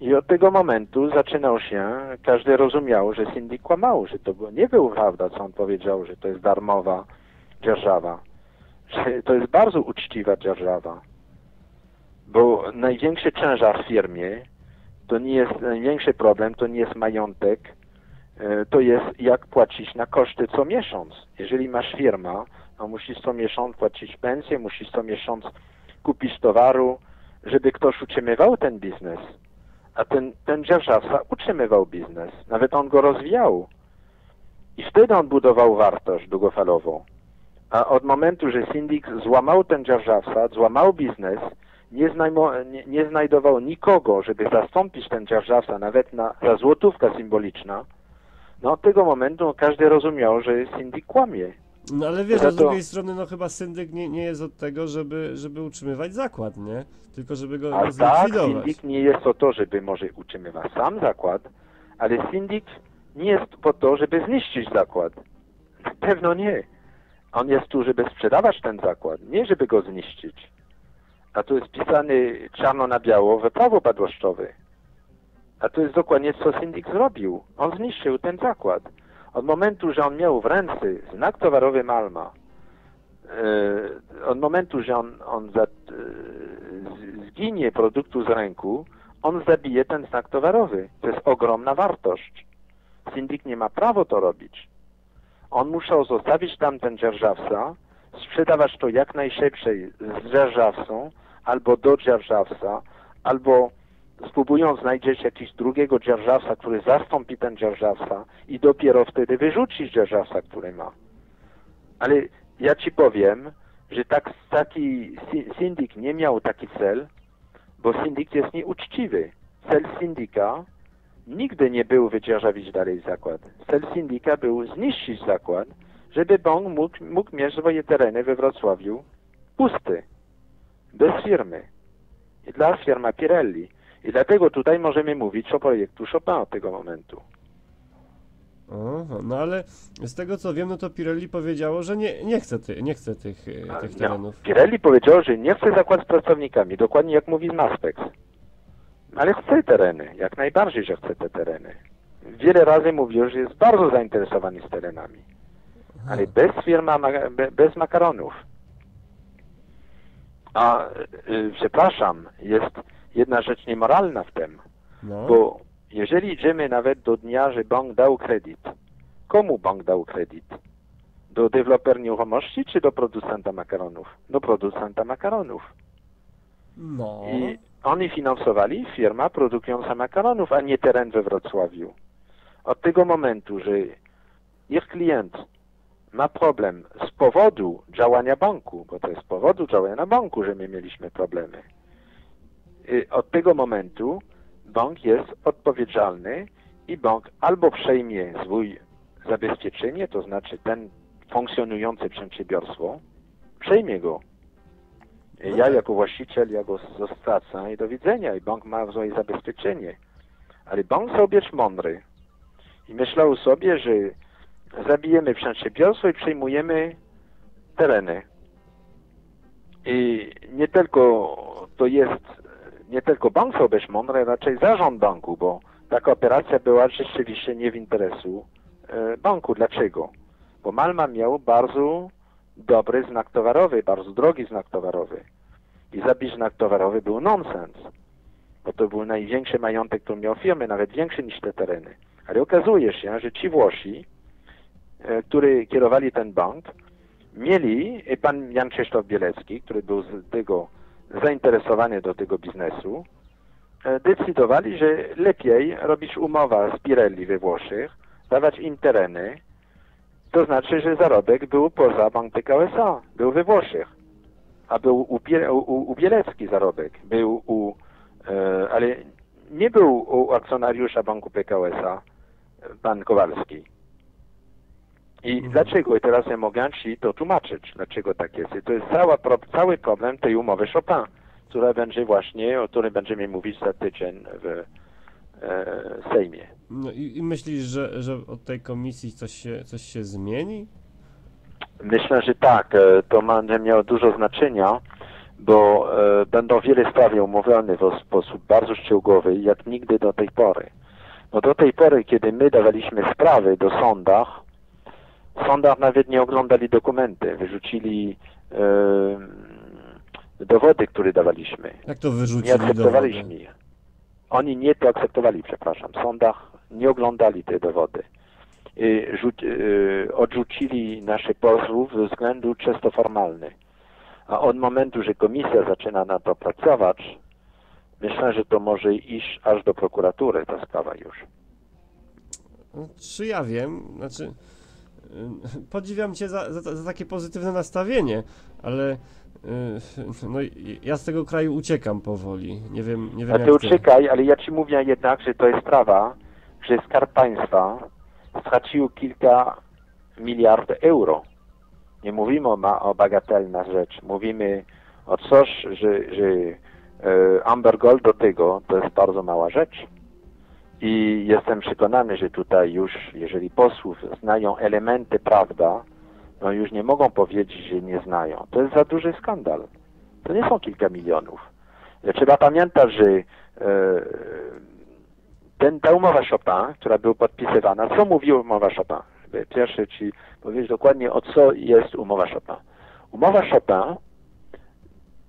[SPEAKER 3] I od tego momentu zaczynał się, każdy rozumiał, że syndyk kłamał, że to było- nie było prawda, co on powiedział, że to jest darmowa dzierżawa. Że to jest bardzo uczciwa dzierżawa. Bo największy ciężar w firmie to nie jest największy problem, to nie jest majątek, e, to jest jak płacić na koszty co miesiąc. Jeżeli masz firma, to musisz co miesiąc płacić pensję, musisz co miesiąc kupić towaru, żeby ktoś utrzymywał ten biznes. A ten, ten dzierżawca utrzymywał biznes, nawet on go rozwijał. I wtedy on budował wartość długofalową. A od momentu, że syndyk złamał ten dzierżawca, złamał biznes, nie, nie, nie znajdował nikogo, żeby zastąpić ten dzierżawca nawet na, za złotówka symboliczna, no od tego momentu każdy rozumiał, że syndyk kłamie.
[SPEAKER 2] No ale wiesz, a z drugiej strony, no chyba syndyk nie, nie jest od tego, żeby, żeby utrzymywać zakład, nie? Tylko żeby go,
[SPEAKER 3] A tak,
[SPEAKER 2] zlikwidować.
[SPEAKER 3] syndyk nie jest o to, żeby może utrzymywać sam zakład, ale syndyk nie jest po to, żeby zniszczyć zakład. Na pewno nie. On jest tu, żeby sprzedawać ten zakład, nie żeby go zniszczyć. A tu jest pisane czarno na biało we prawo padłoszczowe. A to jest dokładnie co syndyk zrobił. On zniszczył ten zakład. Od momentu, że on miał w ręce znak towarowy Malma, e, od momentu, że on, on za, e, zginie produktu z ręku, on zabije ten znak towarowy. To jest ogromna wartość. Syndyk nie ma prawa to robić. On musiał zostawić tam ten dzierżawca, sprzedawać to jak najszybciej z dzierżawcą, albo do dzierżawca, albo spróbują znajdzieć jakiegoś drugiego dzierżawca, który zastąpi ten dzierżawca i dopiero wtedy wyrzucić dzierżawca, który ma. Ale ja ci powiem, że tak, taki sy- syndyk nie miał taki cel, bo syndyk jest nieuczciwy. Cel syndyka nigdy nie był wydzierżawić dalej zakład. Cel syndyka był zniszczyć zakład, żeby bank mógł, mógł mieć swoje tereny we Wrocławiu puste, bez firmy. I dla firma Pirelli. I dlatego tutaj możemy mówić o projektu Chopin od tego momentu.
[SPEAKER 2] Aha, no ale z tego co wiem, no to Pirelli powiedziało, że nie, nie chce, ty, nie chce tych, e, tych
[SPEAKER 3] No,
[SPEAKER 2] terenów.
[SPEAKER 3] Pirelli powiedział, że nie chce zakład z pracownikami, dokładnie jak mówi Maspex. Ale chce tereny, jak najbardziej, że chce te tereny. Wiele razy mówił, że jest bardzo zainteresowany z terenami. Ale bez firma, ma- be- bez makaronów. A, y, przepraszam, jest jedna rzecz niemoralna w tym.
[SPEAKER 2] No,
[SPEAKER 3] Bo jeżeli idziemy nawet do dnia, że bank dał kredyt, komu bank dał kredyt? Do deweloper nieruchomości czy do producenta makaronów? Do producenta makaronów.
[SPEAKER 2] no.
[SPEAKER 3] I oni finansowali firma produkująca makaronów, a nie teren we Wrocławiu. Od tego momentu, że ich klient ma problem z powodu działania banku, bo to jest z powodu działania banku, że my mieliśmy problemy. I od tego momentu bank jest odpowiedzialny i bank albo przejmie swój zabezpieczenie, to znaczy ten funkcjonujące przedsiębiorstwo, przejmie go.
[SPEAKER 2] No
[SPEAKER 3] Ja
[SPEAKER 2] tak.
[SPEAKER 3] jako właściciel, ja go stracę i do widzenia i bank ma swoje zabezpieczenie. Ale bank być mądry i myślał sobie, że zabijemy przedsiębiorstwo i przejmujemy tereny. I nie tylko to jest, nie tylko bank być mądry, raczej zarząd banku, bo taka operacja była rzeczywiście nie w interesu e, banku. Dlaczego? Bo Malma miał bardzo dobry znak towarowy, bardzo drogi znak towarowy. I zabić znak towarowy był nonsens, bo to był największy majątek, który miał firmy, nawet większy niż te tereny. Ale okazuje się, że ci Włosi, e, którzy kierowali ten bank, mieli, i pan Jan Krzysztof Bielecki, który był z tego zainteresowanie do tego biznesu, e, decydowali, że lepiej robić umowa z Pirelli we Włoszech, dawać im tereny, to znaczy, że zarobek był poza Bank PKO był we Włoszech, a był u, u, u Bielecki zarobek, był u, e, ale nie był u akcjonariusza Banku PKO pan Kowalski. I
[SPEAKER 2] Mhm.
[SPEAKER 3] dlaczego? I teraz ja mogę ci to tłumaczyć, dlaczego tak jest. I to jest cała, cały problem tej umowy Chopin, która będzie właśnie, o której będziemy mówić za tydzień w e, Sejmie.
[SPEAKER 2] No i, i myślisz, że, że od tej komisji coś się, coś się zmieni?
[SPEAKER 3] Myślę, że tak. e, To będzie miało dużo znaczenia, bo e, będą wiele spraw omówione w sposób bardzo szczegółowy, jak nigdy do tej pory. Bo do tej pory, kiedy my dawaliśmy sprawy do sądach, w sądach nawet nie oglądali dokumenty, wyrzucili e, dowody, które dawaliśmy.
[SPEAKER 2] Jak to
[SPEAKER 3] Nie
[SPEAKER 2] wyrzucili
[SPEAKER 3] akceptowaliśmy
[SPEAKER 2] dowody?
[SPEAKER 3] ich. Oni nie to akceptowali, przepraszam. W sądach nie oglądali te dowody. Rzuć, y, odrzucili nasze pozwy ze względu czysto formalny. A od momentu, że komisja zaczyna na to pracować, myślę, że to może iść aż do prokuratury ta sprawa już.
[SPEAKER 2] Czy ja wiem, znaczy y, podziwiam cię za, za, za takie pozytywne nastawienie, ale y, no, ja z tego kraju uciekam powoli. Nie wiem, nie wiem
[SPEAKER 3] A ty uciekaj, ale ja ci mówię jednak, że to jest sprawa, że Skarb Państwa stracił kilka miliardów euro. Nie mówimy o, o bagatelna rzecz. Mówimy o coś, że, że e, Amber Gold do tego to jest bardzo mała rzecz. I jestem przekonany, że tutaj już, jeżeli posłów znają elementy prawda, no już nie mogą powiedzieć, że nie znają. To jest za duży skandal. To nie są kilka milionów. Trzeba pamiętać, że e, ten, ta umowa Chopin, która była podpisywana, co mówiła umowa Chopin? Pierwsze ci powiedzieć dokładnie o co jest umowa Chopin. Umowa Chopin,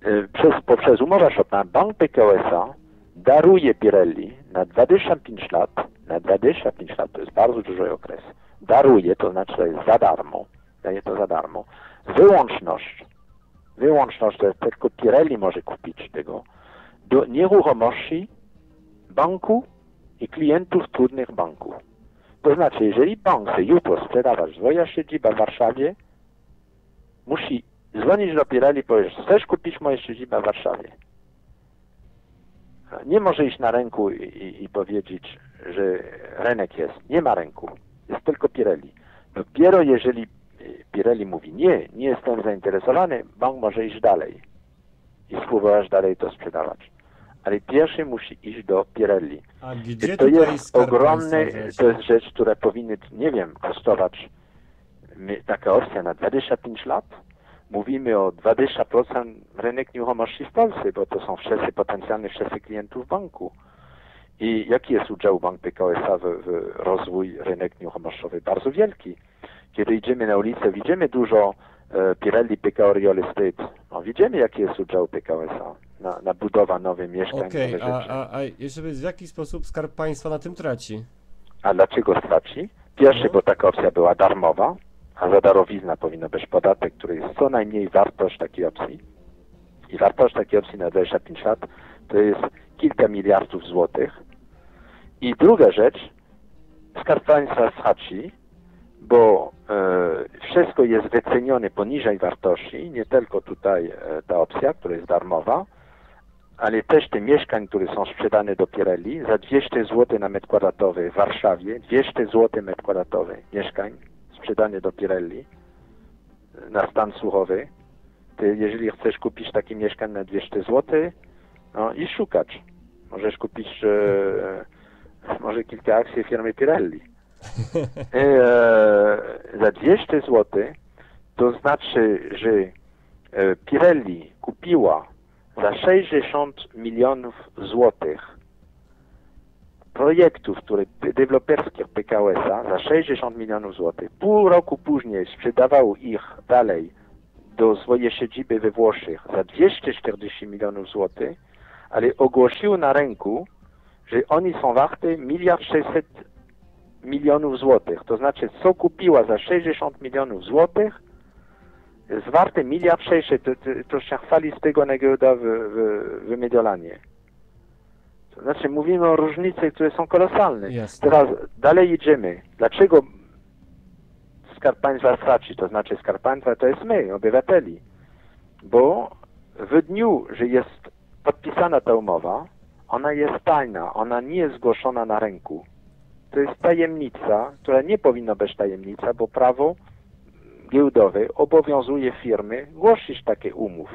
[SPEAKER 3] e, przez, poprzez umowę Chopin Bank PKO SA daruje Pirelli na 25 lat, na 25 lat, to jest bardzo duży okres, daruje, to znaczy to jest za darmo, daje to za darmo, wyłączność, wyłączność, to jest tylko Pirelli może kupić tego, do nieruchomości banku i klientów trudnych banków. To znaczy, jeżeli bank chce jutro sprzedawać swoja siedziba w Warszawie, musi dzwonić do Pirelli i powiedzieć, chcesz kupić moją siedzibę w Warszawie. Nie może iść na ręku i, i, i powiedzieć, że rynek jest. Nie ma ręku. Jest tylko Pirelli. Dopiero jeżeli y, Pirelli mówi nie, nie jestem zainteresowany, bank może iść dalej i spróbować dalej to sprzedawać. Ale pierwszy musi iść do Pirelli.
[SPEAKER 2] A gdzie
[SPEAKER 3] to jest ogromny, to jest rzecz, która powinna, nie wiem, kosztować taka opcja na 25 lat. Mówimy o 20% rynek nieruchomości w Polsce, bo to są wszyscy potencjalni wszyscy klientów banku. I jaki jest udział Bank PKO SA w, w rozwój rynek nieruchomościowy? Bardzo wielki. Kiedy idziemy na ulicę, widzimy dużo e, Pirelli PKO Real Estate. No, widzimy, jaki jest udział PKO SA na, na budowę nowych mieszkań.
[SPEAKER 2] Okej,
[SPEAKER 3] nowe
[SPEAKER 2] a, a, a jeszcze w jaki sposób Skarb Państwa na tym traci?
[SPEAKER 3] A dlaczego straci? Pierwszy,
[SPEAKER 2] No.
[SPEAKER 3] bo taka opcja była darmowa, a za darowizna powinno być podatek, który jest co najmniej wartość takiej opcji. I wartość takiej opcji na 25 lat to jest kilka miliardów złotych. I druga rzecz, Skarb Państwa straci, bo e, wszystko jest wycenione poniżej wartości, nie tylko tutaj e, ta opcja, która jest darmowa, ale też te mieszkań, które są sprzedane do Pirelli za 200 zł na metr kwadratowy w Warszawie, 200 zł metr kwadratowy mieszkań sprzedane do Pirelli e, na stan słuchowy. Ty, jeżeli chcesz kupić takie mieszkanie na 200 zł, no i szukać. Możesz kupić e, może kilka akcji firmy Pirelli. E, za 200 zł to znaczy, że e, Pirelli kupiła za 60 milionów złotych projektów, które deweloperskich PKO SA za 60 milionów złotych. Pół roku później sprzedawało ich dalej do swojej siedziby we Włoszech za 240 milionów złotych, ale ogłosił na rynku, że oni są warte miliard 600 milionów złotych. To znaczy, co kupiła za 60 milionów złotych, jest warty miliard sześćset, to, to, to się chwali z tego na giełda w, w, w Mediolanie. Znaczy mówimy o różnicach, które są kolosalne.
[SPEAKER 2] Jasne.
[SPEAKER 3] Teraz dalej idziemy. Dlaczego Skarb Państwa straci? To znaczy Skarb Państwa to jest my, obywateli. Bo w dniu, że jest podpisana ta umowa, ona jest tajna, ona nie jest zgłoszona na rynku. To jest tajemnica, która nie powinna być tajemnica, bo prawo giełdowe obowiązuje firmy głosić takie umów,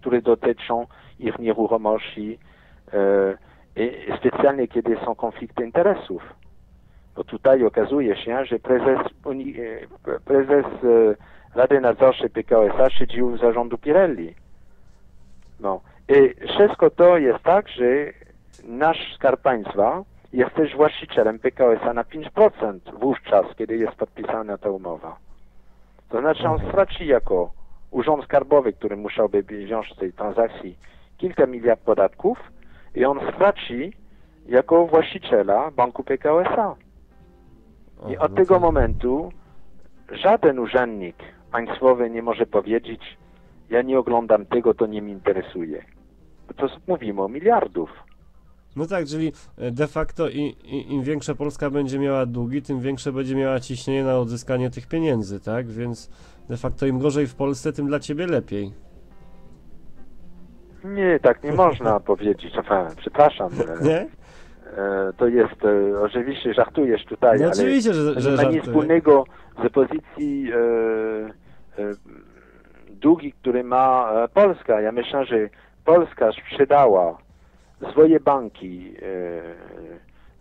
[SPEAKER 3] które dotyczą ich nieruchomości, e, i specjalnie kiedy są konflikty interesów. Bo tutaj okazuje się, że prezes, e, prezes e, Rady Nadzorczej PKO SA siedził w zarządu Pirelli. No. I wszystko to jest tak, że nasz Skarb Państwa jest też właścicielem PKO SA na 5% wówczas, kiedy jest podpisana ta umowa. To znaczy on straci jako urząd skarbowy, który musiałby wziąć z tej transakcji kilka miliard podatków i on straci jako właściciela banku PKO SA. I od tego momentu żaden urzędnik państwowy nie może powiedzieć ja nie oglądam tego, to nie mnie interesuje. To mówimy o miliardów.
[SPEAKER 2] No tak, czyli e, de facto i, i, im większa Polska będzie miała długi, tym większe będzie miała ciśnienie na odzyskanie tych pieniędzy, tak? Więc de facto im gorzej w Polsce, tym dla ciebie lepiej.
[SPEAKER 3] Nie, tak nie można powiedzieć. Przepraszam. e,
[SPEAKER 2] Nie?
[SPEAKER 3] e, To jest, e, oczywiście żartujesz tutaj,
[SPEAKER 2] No
[SPEAKER 3] ale
[SPEAKER 2] oczywiście, że,
[SPEAKER 3] to
[SPEAKER 2] że
[SPEAKER 3] nie ma nic wspólnego z pozycji e, e, długi, który ma e, Polska. Ja myślę, że Polska sprzedała swoje banki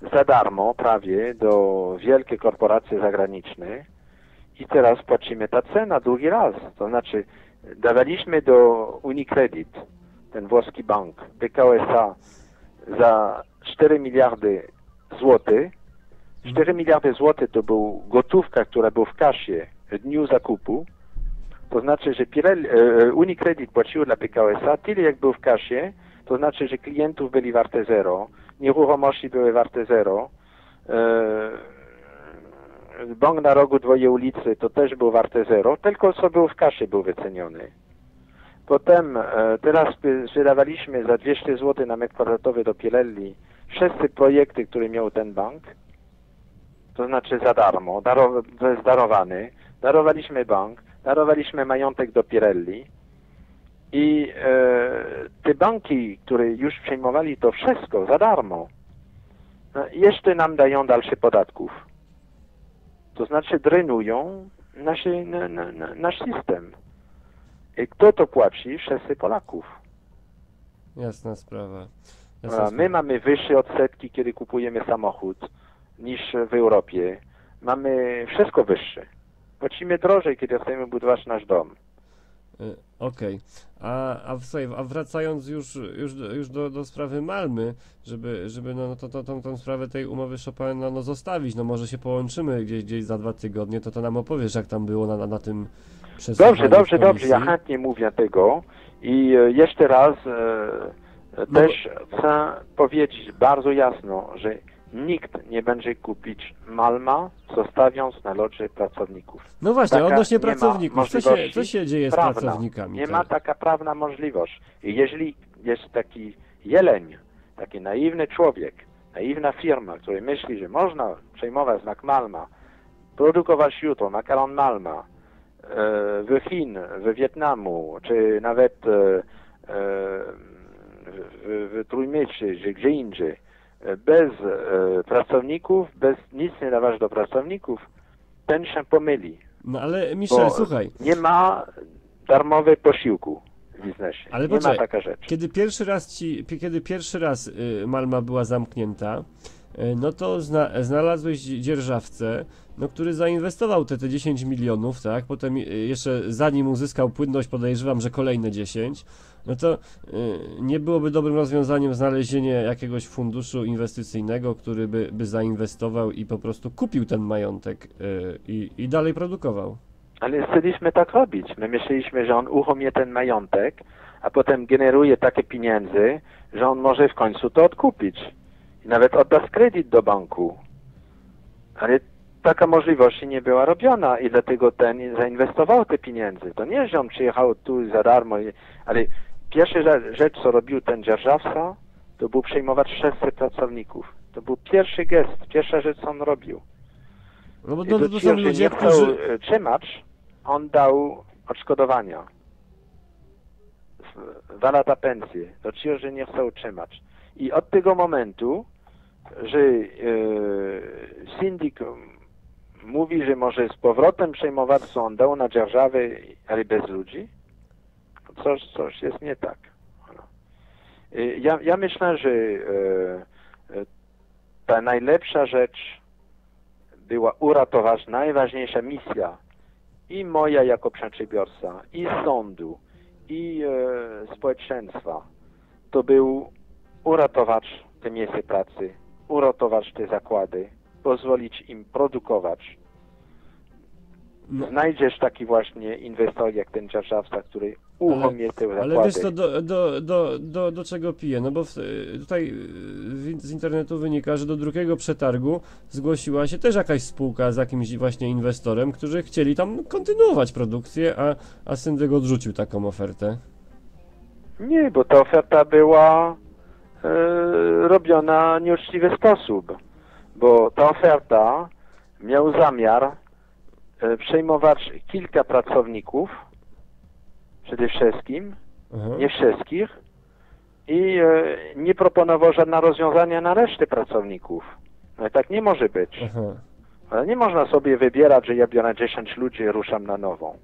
[SPEAKER 3] e, za darmo prawie do wielkie korporacje zagraniczne i teraz płacimy ta cena drugi raz. To znaczy dawaliśmy do Unicredit, ten włoski bank, PKO SA za 4 miliardy złotych 4 miliardy złotych to był gotówka, która była w kasie w dniu zakupu. To znaczy, że Pirelli, e, Unicredit płacił dla PKO SA tyle, jak był w kasie. To znaczy, że klientów byli warte zero, nieruchomości były warte zero. E, bank na rogu dwoje ulicy to też był warte zero, tylko co był w kasie był wyceniony. Potem e, teraz sprzedawaliśmy za 200 zł na metr kwadratowy do Pirelli wszystkie projekty, które miał ten bank to znaczy za darmo, darow. Darowaliśmy bank, darowaliśmy majątek do Pirelli i e, te banki, które już przejmowali to wszystko za darmo, no, jeszcze nam dają dalsze podatków. To znaczy drenują nasz, na, na, na, nasz system. I kto to płaci? Wszyscy Polaków.
[SPEAKER 2] Jasna sprawa.
[SPEAKER 3] A
[SPEAKER 2] Jasna
[SPEAKER 3] My
[SPEAKER 2] sprawa.
[SPEAKER 3] mamy wyższe odsetki, kiedy kupujemy samochód niż w Europie. Mamy wszystko wyższe. Płacimy drożej, kiedy chcemy budować nasz dom.
[SPEAKER 2] Y, Okej. A, a, słuchaj, a wracając już, już, do, już do, do sprawy Malmy, żeby, żeby no, no to, to, tą, tą sprawę tej umowy Chopina no, zostawić, no może się połączymy gdzieś, gdzieś za dwa tygodnie, to to nam opowiesz, jak tam było na, na, na tym
[SPEAKER 3] Dobrze, dobrze, dobrze. Ja chętnie mówię tego. I e, jeszcze raz e,
[SPEAKER 2] No
[SPEAKER 3] też chcę powiedzieć bardzo jasno, że nikt nie będzie kupić Malma, zostawiając na lodzie pracowników.
[SPEAKER 2] No właśnie,
[SPEAKER 3] Taka
[SPEAKER 2] odnośnie pracowników, co się, co się dzieje z
[SPEAKER 3] prawna.
[SPEAKER 2] pracownikami?
[SPEAKER 3] Nie ma taka prawna możliwość. I jeżeli jest taki jeleń, taki naiwny człowiek, naiwna firma, który myśli, że można przejmować znak Malma, produkować jutro makaron Malma e, w Chin, w Wietnamu, czy nawet e, e, w, w, Trójmieście, czy gdzie indziej, e, bez e, pracowników, bez nic nie dawać do pracowników, ten się pomyli.
[SPEAKER 2] No ale Michel, słuchaj,
[SPEAKER 3] Nie ma darmowej posiłku w biznesie.
[SPEAKER 2] Ale
[SPEAKER 3] nie ma
[SPEAKER 2] poczekaj,
[SPEAKER 3] taka rzecz.
[SPEAKER 2] Kiedy pierwszy raz ci, kiedy pierwszy raz y, Malma była zamknięta, no to zna, znalazłeś dzierżawcę, no, który zainwestował te, te 10 milionów, tak? Potem y, jeszcze zanim uzyskał płynność, podejrzewam, że kolejne 10. No to y, nie byłoby dobrym rozwiązaniem znalezienie jakiegoś funduszu inwestycyjnego, który by, by zainwestował i po prostu kupił ten majątek i, i dalej produkował.
[SPEAKER 3] Ale chcieliśmy tak robić. My myśleliśmy, że on uruchomie ten majątek, a potem generuje takie pieniądze, że on może w końcu to odkupić. I nawet odda kredyt do banku. Ale taka możliwość nie była robiona i dlatego ten zainwestował te pieniądze. To nie, że on przyjechał tu za darmo, ale pierwsza rze- rzecz, co robił ten dzierżawca, to był przejmować 600 pracowników. To był pierwszy gest, pierwsza rzecz, co on robił.
[SPEAKER 2] No bo to,
[SPEAKER 3] do
[SPEAKER 2] to są ludzie,
[SPEAKER 3] nie
[SPEAKER 2] którzy...
[SPEAKER 3] e, trzymać, on dał odszkodowania. Dwa lata pensji. Do ci, że nie chcą trzymać. I od tego momentu, że e, syndik mówi, że może z powrotem przejmować, dał na dzierżawę, ale bez ludzi, coś, coś jest nie tak. E, Ja, ja myślę, że e, ta najlepsza rzecz była uratować najważniejsza misja i moja jako przedsiębiorca, i sądu, i e, społeczeństwa. To był uratować te miejsca pracy, uratować te zakłady, pozwolić im produkować.
[SPEAKER 2] No,
[SPEAKER 3] Znajdziesz taki właśnie inwestor jak ten dzierżawca, który uruchomie te zakłady.
[SPEAKER 2] ale wiesz co, do, do, do, do, do czego piję? No bo w, tutaj z internetu wynika, że do drugiego przetargu zgłosiła się też jakaś spółka z jakimś właśnie inwestorem, którzy chcieli tam kontynuować produkcję, a, a syndyk odrzucił taką ofertę.
[SPEAKER 3] Nie, bo ta oferta była robiona w nieuczciwy sposób. Bo ta oferta miał zamiar e, przejmować kilka pracowników, przede wszystkim,
[SPEAKER 2] Aha.
[SPEAKER 3] nie wszystkich, i e, nie proponował żadne rozwiązania na resztę pracowników. No i tak nie może być.
[SPEAKER 2] Aha.
[SPEAKER 3] Ale nie można sobie wybierać, że ja biorę 10 ludzi i ruszam na nową.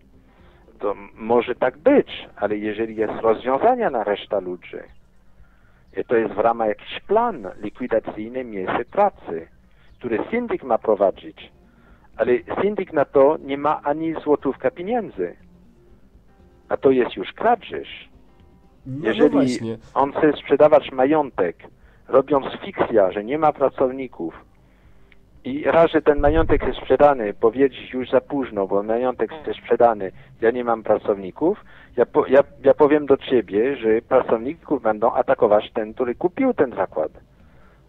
[SPEAKER 3] To może tak być, ale jeżeli jest rozwiązania na reszta ludzi, to jest w ramach jakiś plan likwidacyjny miejsce pracy, który syndyk ma prowadzić, ale syndyk na to nie ma ani złotówka pieniędzy. A to jest już kradzież.
[SPEAKER 2] No, no
[SPEAKER 3] Jeżeli
[SPEAKER 2] właśnie.
[SPEAKER 3] on chce sprzedawać majątek, robiąc fikcja, że nie ma pracowników i raz, że ten majątek jest sprzedany, powiedzieć już za późno, bo majątek jest sprzedany, ja nie mam pracowników, ja, po, ja, ja powiem do ciebie, że pracowników będą atakować ten, który kupił ten zakład.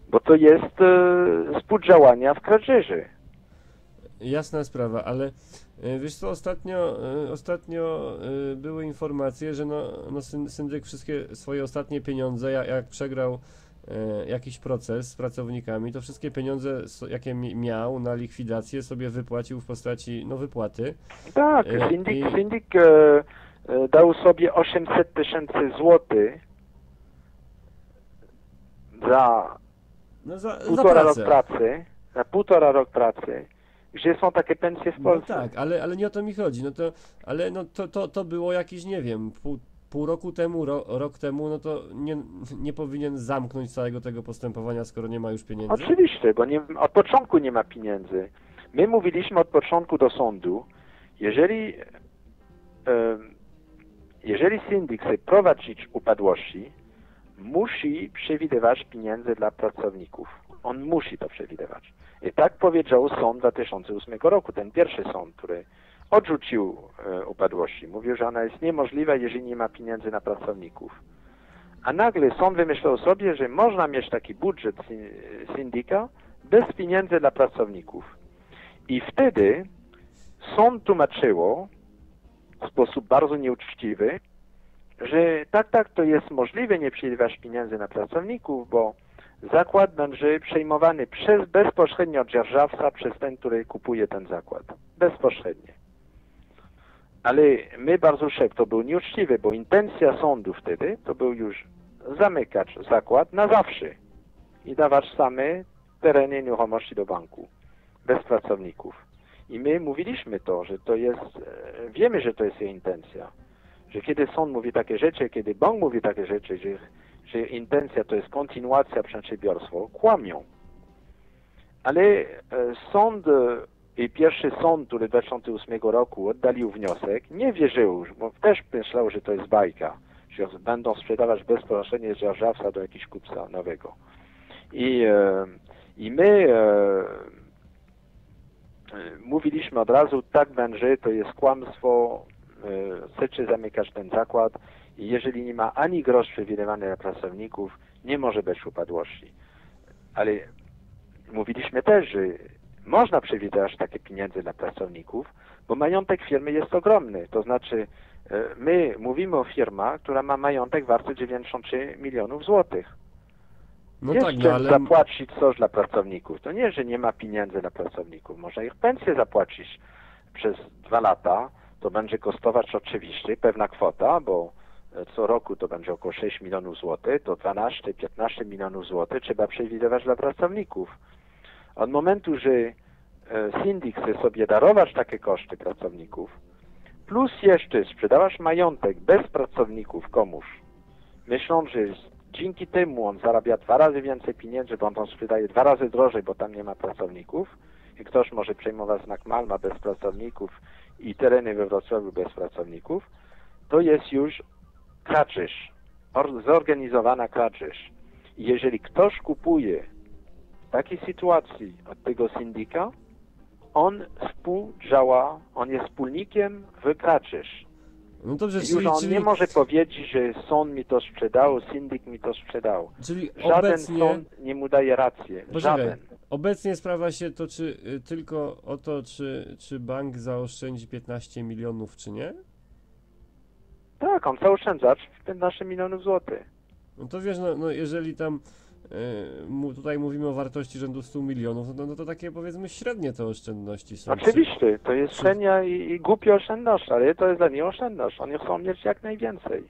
[SPEAKER 3] Bo to jest e, współdziałania w kradzieży.
[SPEAKER 2] Jasna sprawa, ale e, wiesz co, ostatnio, e, ostatnio e, były informacje, że no, no syn- syndyk wszystkie swoje ostatnie pieniądze, jak, jak przegrał jakiś proces z pracownikami, to wszystkie pieniądze, jakie mi- miał na likwidację, sobie wypłacił w postaci no, wypłaty.
[SPEAKER 3] Tak,
[SPEAKER 2] E,
[SPEAKER 3] syndyk,
[SPEAKER 2] i-
[SPEAKER 3] e, e, dał sobie 800 tysięcy złotych za
[SPEAKER 2] No za, za
[SPEAKER 3] półtora rok
[SPEAKER 2] pracę.
[SPEAKER 3] pracy, na półtora rok pracy, gdzie są takie pensje w
[SPEAKER 2] No
[SPEAKER 3] Polsce.
[SPEAKER 2] tak, ale, ale nie o to mi chodzi. No to, ale no to, to, to było jakieś, nie wiem, pół, pół roku temu, ro, rok temu, no to nie, nie powinien zamknąć całego tego postępowania, skoro nie ma już pieniędzy.
[SPEAKER 3] Oczywiście, bo nie, od początku nie ma pieniędzy. My mówiliśmy od początku do sądu, jeżeli, jeżeli syndyk chce prowadzić upadłości, musi przewidywać pieniądze dla pracowników. On musi to przewidywać. I tak powiedział sąd 2008 roku, ten pierwszy sąd, który odrzucił e, upadłości. Mówił, że ona jest niemożliwa, jeżeli nie ma pieniędzy na pracowników. A nagle sąd wymyślał sobie, że można mieć taki budżet sy- syndyka bez pieniędzy dla pracowników. I wtedy sąd tłumaczyło w sposób bardzo nieuczciwy, że tak, tak, to jest możliwe nie przewidywać pieniędzy na pracowników, bo zakład będzie przejmowany przez bezpośrednio dzierżawca przez ten, który kupuje ten zakład. Bezpośrednio. Ale my bardzo szybko, to był nieuczciwy, bo intencja sądu wtedy to był już zamykać zakład na zawsze i dawać same tereny nieruchomości do banku, bez pracowników. I my mówiliśmy to, że to jest, e, wiemy, że to jest jej intencja, że kiedy sąd mówi takie rzeczy, kiedy bank mówi takie rzeczy, że, że intencja to jest kontynuacja przedsiębiorstwa, kłamią. Ale e, sąd e, i pierwszy sąd, który w 2008 roku oddalił wniosek, nie wierzył, bo też myślał, że to jest bajka, że będą sprzedawać bezpośrednio dzierżawca do jakiegoś kupca nowego. I, e, i my e, e, mówiliśmy od razu, tak będzie, to jest kłamstwo, chcecie zamykać ten zakład i jeżeli nie ma ani grosz przewidywany dla pracowników, nie może być upadłości. Ale mówiliśmy też, że można przewidywać takie pieniądze dla pracowników, bo majątek firmy jest ogromny. To znaczy, e, my mówimy o firmie, która ma majątek warty 93 milionów złotych.
[SPEAKER 2] No
[SPEAKER 3] jest
[SPEAKER 2] tak,
[SPEAKER 3] czym
[SPEAKER 2] no ale
[SPEAKER 3] zapłacić coś dla pracowników. To nie, że nie ma pieniędzy dla pracowników. Można ich pensję zapłacić przez dwa lata. To będzie kosztować oczywiście pewna kwota, bo e, co roku to będzie około 6 milionów złotych, to 12-15 milionów złotych trzeba przewidywać dla pracowników. Od momentu, że e, syndik chce sobie darować takie koszty pracowników, plus jeszcze sprzedawasz majątek bez pracowników komuś, myśląc, że dzięki temu on zarabia dwa razy więcej pieniędzy, bo on tam sprzedaje dwa razy drożej, bo tam nie ma pracowników i ktoś może przejmować znak Malma bez pracowników i tereny we Wrocławiu bez pracowników, to jest już kradzież, or- zorganizowana kradzież. Jeżeli ktoś kupuje takiej sytuacji od tego syndyka, on współdziała, on jest wspólnikiem w kradzież.
[SPEAKER 2] no dobrze,
[SPEAKER 3] Już
[SPEAKER 2] czyli,
[SPEAKER 3] on
[SPEAKER 2] czyli,
[SPEAKER 3] nie może powiedzieć, że sąd mi to sprzedał, syndyk mi to sprzedał.
[SPEAKER 2] czyli
[SPEAKER 3] Żaden
[SPEAKER 2] obecnie,
[SPEAKER 3] sąd nie mu daje racji. Żaden.
[SPEAKER 2] obecnie sprawa się toczy y, tylko o to, czy, czy bank zaoszczędzi 15 milionów, czy nie?
[SPEAKER 3] Tak, on chce oszczędzać 15 milionów złotych.
[SPEAKER 2] No to wiesz, no, no jeżeli tam tutaj mówimy o wartości rzędu 100 milionów, no, no to takie powiedzmy średnie te oszczędności są.
[SPEAKER 3] Oczywiście, to jest średnia i, i głupia oszczędność, ale to jest dla nich oszczędność. Oni chcą mieć jak najwięcej.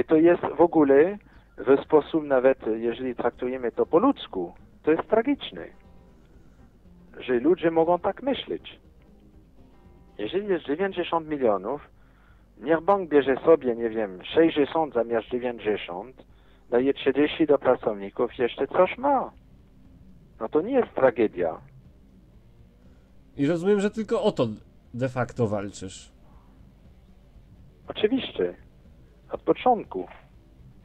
[SPEAKER 3] I to jest w ogóle w sposób nawet, jeżeli traktujemy to po ludzku, to jest tragiczne, że ludzie mogą tak myśleć. Jeżeli jest 90 milionów, niech bank bierze sobie, nie wiem, 60 zamiast 90, daje 30 do pracowników, jeszcze coś ma. No to nie jest tragedia.
[SPEAKER 2] I rozumiem, że tylko o to de facto walczysz.
[SPEAKER 3] Oczywiście. Od początku.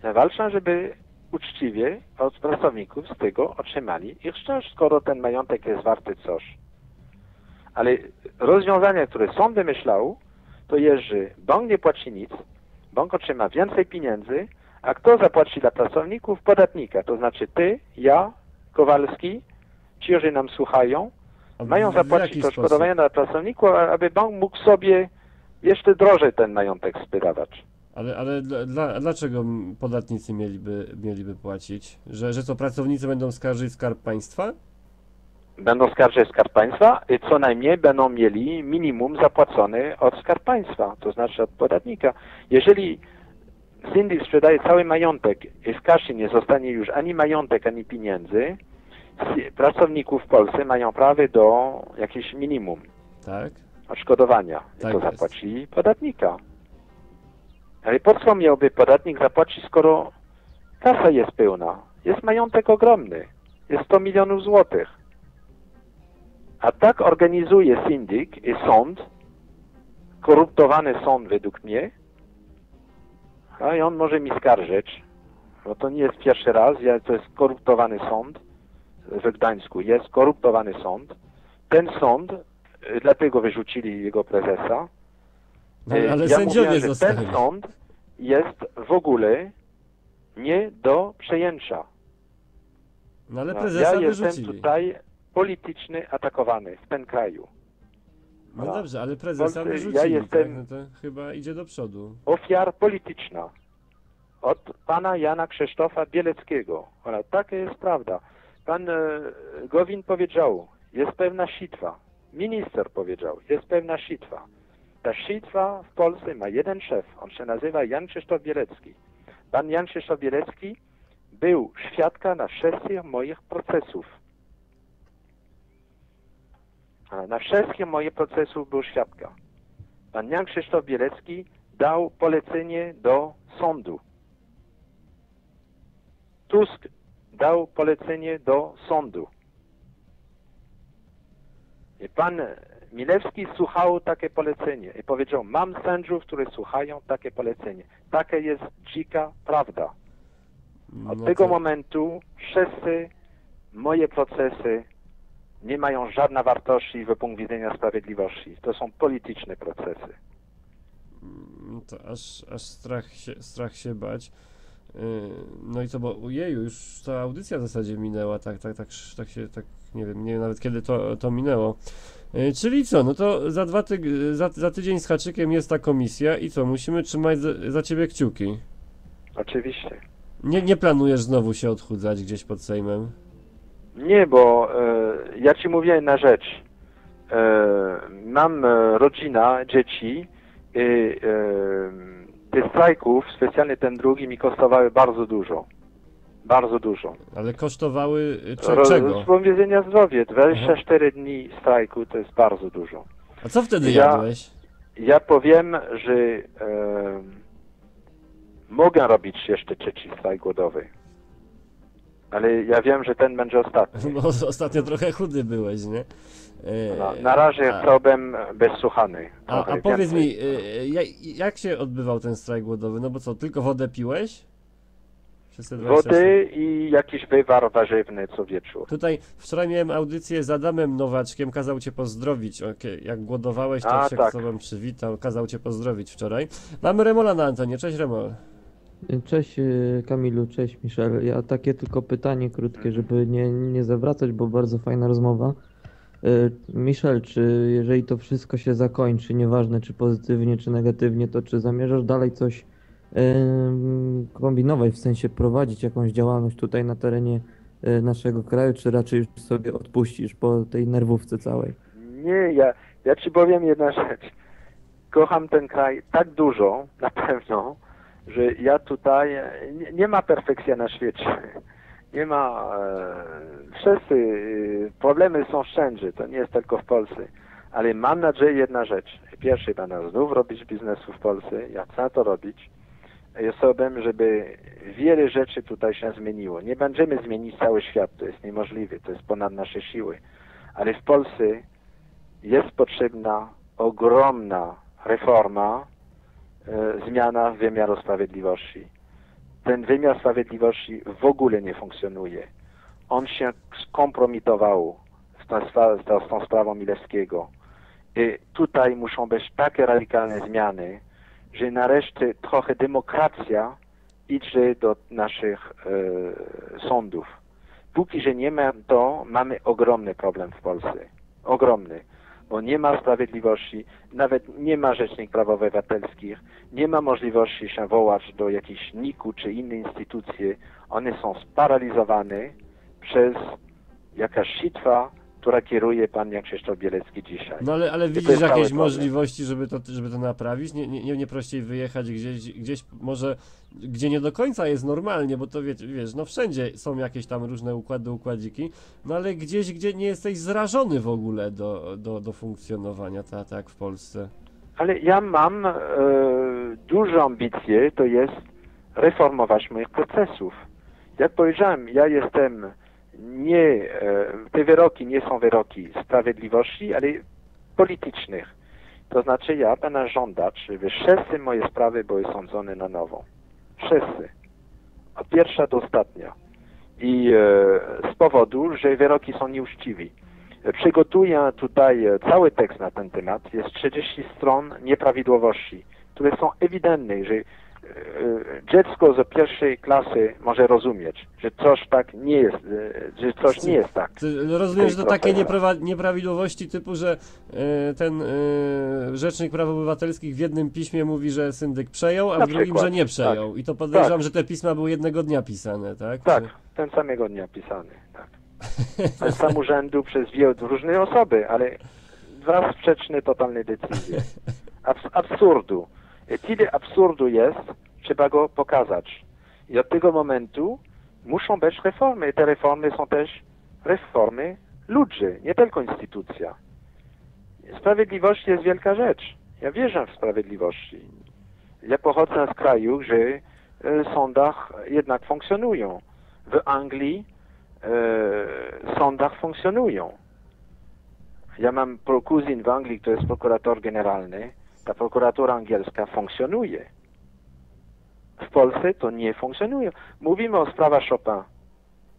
[SPEAKER 3] Ja walczę, żeby uczciwie od pracowników z tego otrzymali ich szczęść, skoro ten majątek jest warty coś. Ale rozwiązania, które sąd wymyślał, to jest, że bank nie płaci nic, bank otrzyma więcej pieniędzy, a kto zapłaci dla pracowników? Podatnika. To znaczy ty, ja, Kowalski, ci, którzy nam słuchają,
[SPEAKER 2] A w-
[SPEAKER 3] mają zapłacić
[SPEAKER 2] sposób?
[SPEAKER 3] odszkodowania dla pracowników, aby bank mógł sobie jeszcze drożej ten majątek sprzedawać.
[SPEAKER 2] Ale, ale dla, dla, dlaczego podatnicy mieliby, mieliby płacić? Że, że co pracownicy będą skarżyć skarb państwa?
[SPEAKER 3] Będą skarżyć Skarb Państwa i co najmniej będą mieli minimum zapłacone od Skarb Państwa, to znaczy od podatnika. Jeżeli syndyk sprzedaje cały majątek i w kasie nie zostanie już ani majątek, ani pieniędzy, pracowników w Polsce mają prawo do jakiegoś minimum
[SPEAKER 2] Tak?
[SPEAKER 3] odszkodowania.
[SPEAKER 2] Tak
[SPEAKER 3] to
[SPEAKER 2] jest.
[SPEAKER 3] zapłaci podatnika. Ale po co miałby podatnik zapłacić, skoro kasa jest pełna? Jest majątek ogromny. Jest 100 milionów złotych. A tak organizuje syndyk i sąd, koruptowany sąd według mnie, a i on może mi skarżyć, bo to nie jest pierwszy raz, ja, to jest koruptowany sąd w Gdańsku, jest koruptowany sąd. Ten sąd, y, dlatego wyrzucili jego prezesa,
[SPEAKER 2] No,
[SPEAKER 3] Y,
[SPEAKER 2] ale
[SPEAKER 3] ja
[SPEAKER 2] sędziowie
[SPEAKER 3] mówię, że
[SPEAKER 2] zostali.
[SPEAKER 3] ten sąd jest w ogóle nie do przejęcia.
[SPEAKER 2] No ale
[SPEAKER 3] No,
[SPEAKER 2] prezesa
[SPEAKER 3] ja jestem
[SPEAKER 2] wyrzucili.
[SPEAKER 3] tutaj politycznie atakowany w tym kraju.
[SPEAKER 2] No dobrze, ale prezesa
[SPEAKER 3] Polsce- ja
[SPEAKER 2] wyrzucili,
[SPEAKER 3] jestem-
[SPEAKER 2] tak? No to chyba idzie do przodu.
[SPEAKER 3] Ofiar polityczna od pana Jana Krzysztofa Bieleckiego. Ale taka jest prawda. Pan e, Gowin powiedział, jest pewna sitwa. Minister powiedział, jest pewna sitwa. Ta sitwa w Polsce ma jeden szef. On się nazywa Jan Krzysztof Bielecki. Pan Jan Krzysztof Bielecki był świadka na wszystkich moich procesów. Na wszystkich moich procesów był świadka. Pan Jan Krzysztof Bielecki dał polecenie do sądu. Tusk dał polecenie do sądu. I pan Milewski słuchał takie polecenie i powiedział, mam sędziów, którzy słuchają takie polecenie. Taka jest dzika prawda. Od
[SPEAKER 2] No
[SPEAKER 3] tego
[SPEAKER 2] to-
[SPEAKER 3] momentu wszyscy moje procesy nie mają żadnej wartości w punktu widzenia sprawiedliwości. To są polityczne procesy.
[SPEAKER 2] Mm, To aż, aż strach, się, strach się bać. Yy, No i co, bo ujeju, już ta audycja w zasadzie minęła, tak, tak, tak, tak się, tak Nie wiem, nie wiem nawet kiedy to, to minęło. Y, Czyli co, no to za, dwa tyg- za, za tydzień z haczykiem jest ta komisja i co, musimy trzymać za, za ciebie kciuki.
[SPEAKER 3] Oczywiście.
[SPEAKER 2] Nie, nie planujesz znowu się odchudzać gdzieś pod Sejmem?
[SPEAKER 3] Nie, bo e, ja ci mówię jedna rzecz. E, mam e, rodzina, dzieci i e, te strajków, specjalnie ten drugi, mi kosztowały bardzo dużo. Bardzo dużo.
[SPEAKER 2] Ale kosztowały y, cze,
[SPEAKER 3] Ro-
[SPEAKER 2] czego?
[SPEAKER 3] Z powiedzenia zdrowie, 24 dni strajku to jest bardzo dużo.
[SPEAKER 2] A co wtedy
[SPEAKER 3] Ja-
[SPEAKER 2] jadłeś?
[SPEAKER 3] Ja powiem, że e, mogę robić jeszcze trzeci strajk głodowy. Ale ja wiem, że ten będzie ostatni.
[SPEAKER 2] No ostatnio trochę chudy byłeś, nie? Y,
[SPEAKER 3] No, na razie
[SPEAKER 2] a-
[SPEAKER 3] bezsłuchany.
[SPEAKER 2] A, a powiedz mi, y, jak, się odbywał ten strajk głodowy? No bo co, tylko wodę piłeś? Przez te 24
[SPEAKER 3] Wody i jakiś wywar warzywny co wieczór.
[SPEAKER 2] Tutaj wczoraj miałem audycję z Adamem Nowaczkiem, kazał cię pozdrowić. Okej, Jak głodowałeś, to
[SPEAKER 3] A,
[SPEAKER 2] się
[SPEAKER 3] tak.
[SPEAKER 2] z tobą przywitał, kazał cię pozdrowić wczoraj. Mamy Remola na antenie. Cześć Remol.
[SPEAKER 1] Cześć y, Kamilu, cześć Michel. Ja takie tylko pytanie krótkie, żeby nie, nie zawracać, bo bardzo fajna rozmowa. Y, Michel, czy jeżeli to wszystko się zakończy, nieważne czy pozytywnie, czy negatywnie, to czy zamierzasz dalej coś ym, kombinować, w sensie prowadzić jakąś działalność tutaj na terenie y, naszego kraju, czy raczej już sobie odpuścisz po tej nerwówce całej?
[SPEAKER 3] Nie, ja, ja ci powiem jedna rzecz. Kocham ten kraj tak dużo, na pewno, że ja tutaj, e, nie, nie ma perfekcji na świecie. Nie ma, e, wszyscy, e, problemy są wszędzie, to nie jest tylko w Polsce. Ale mam nadzieję jedna rzecz. Pierwszy, będę znów robić biznesu w Polsce, ja chcę to robić. I chciałbym, żeby wiele rzeczy tutaj się zmieniło. Nie będziemy zmienić cały świat, to jest niemożliwe, to jest ponad nasze siły. Ale w Polsce jest potrzebna ogromna reforma, zmiana wymiaru sprawiedliwości. Ten wymiar sprawiedliwości w ogóle nie funkcjonuje. On się skompromitował z tą, z tą, sprawą Milewskiego. I tutaj muszą być takie radykalne zmiany, że nareszcie trochę demokracja idzie do naszych e, sądów. Póki że nie ma to, mamy ogromny problem w Polsce. Ogromny. Bo nie ma sprawiedliwości, nawet nie ma rzecznik praw obywatelskich, nie ma możliwości się wołać do jakiejś NIK-u czy innej instytucji. One są sparaliżowane przez jakaś sitwa, która kieruje pan jak Krzysztof Bielecki dzisiaj.
[SPEAKER 2] No ale, ale widzisz jakieś możliwości, żeby to, żeby to naprawić? Nie, nie, nie prościej wyjechać gdzieś, gdzieś może, gdzie nie do końca jest normalnie, bo to wie, wiesz, no wszędzie są jakieś tam różne układy, układziki, no ale gdzieś, gdzie nie jesteś zrażony w ogóle do, do, do funkcjonowania, tak, tak w Polsce.
[SPEAKER 3] Ale ja mam e, duże ambicje, to jest reformować moich procesów. Jak powiedziałem, ja jestem nie, e, te wyroki nie są wyroki sprawiedliwości, ale politycznych. To znaczy ja będę żądać, żeby wszystkie moje sprawy były sądzone na nowo. Wszyscy. Od pierwsza do ostatnia. I e, z powodu, że wyroki są nieuczciwi. Przygotuję tutaj cały tekst na ten temat. Jest 30 stron nieprawidłowości, które są ewidentne, że dziecko z pierwszej klasy może rozumieć, że coś tak nie jest, e, że coś nie jest tak.
[SPEAKER 2] Rozumiem, że to takie nieprawidłowości typu, że e, ten Rzecznik Praw Obywatelskich w jednym piśmie mówi, że syndyk przejął, a
[SPEAKER 3] Na
[SPEAKER 2] w drugim,
[SPEAKER 3] przykład,
[SPEAKER 2] że nie przejął. I to podejrzewam, że te pisma były jednego dnia pisane, tak?
[SPEAKER 3] Tak,
[SPEAKER 2] Czy-
[SPEAKER 3] ten samego dnia pisany. Tak. Ten sam urzędu przez dwie różne osoby, ale dwa sprzeczne totalne decyzje. Abs absurdu. Tyle absurdu jest, trzeba go pokazać. I od tego momentu muszą być reformy. Te reformy są też reformy ludzi, nie tylko instytucja. Sprawiedliwość jest wielka rzecz. Ja wierzę w sprawiedliwości. Ja pochodzę z kraju, gdzie e, sądach jednak funkcjonują. W Anglii e, sądach funkcjonują. Ja mam kuzyn w Anglii, który jest prokurator generalny. Ta prokuratura angielska funkcjonuje. W Polsce to nie funkcjonuje. Mówimy o sprawach Chopin.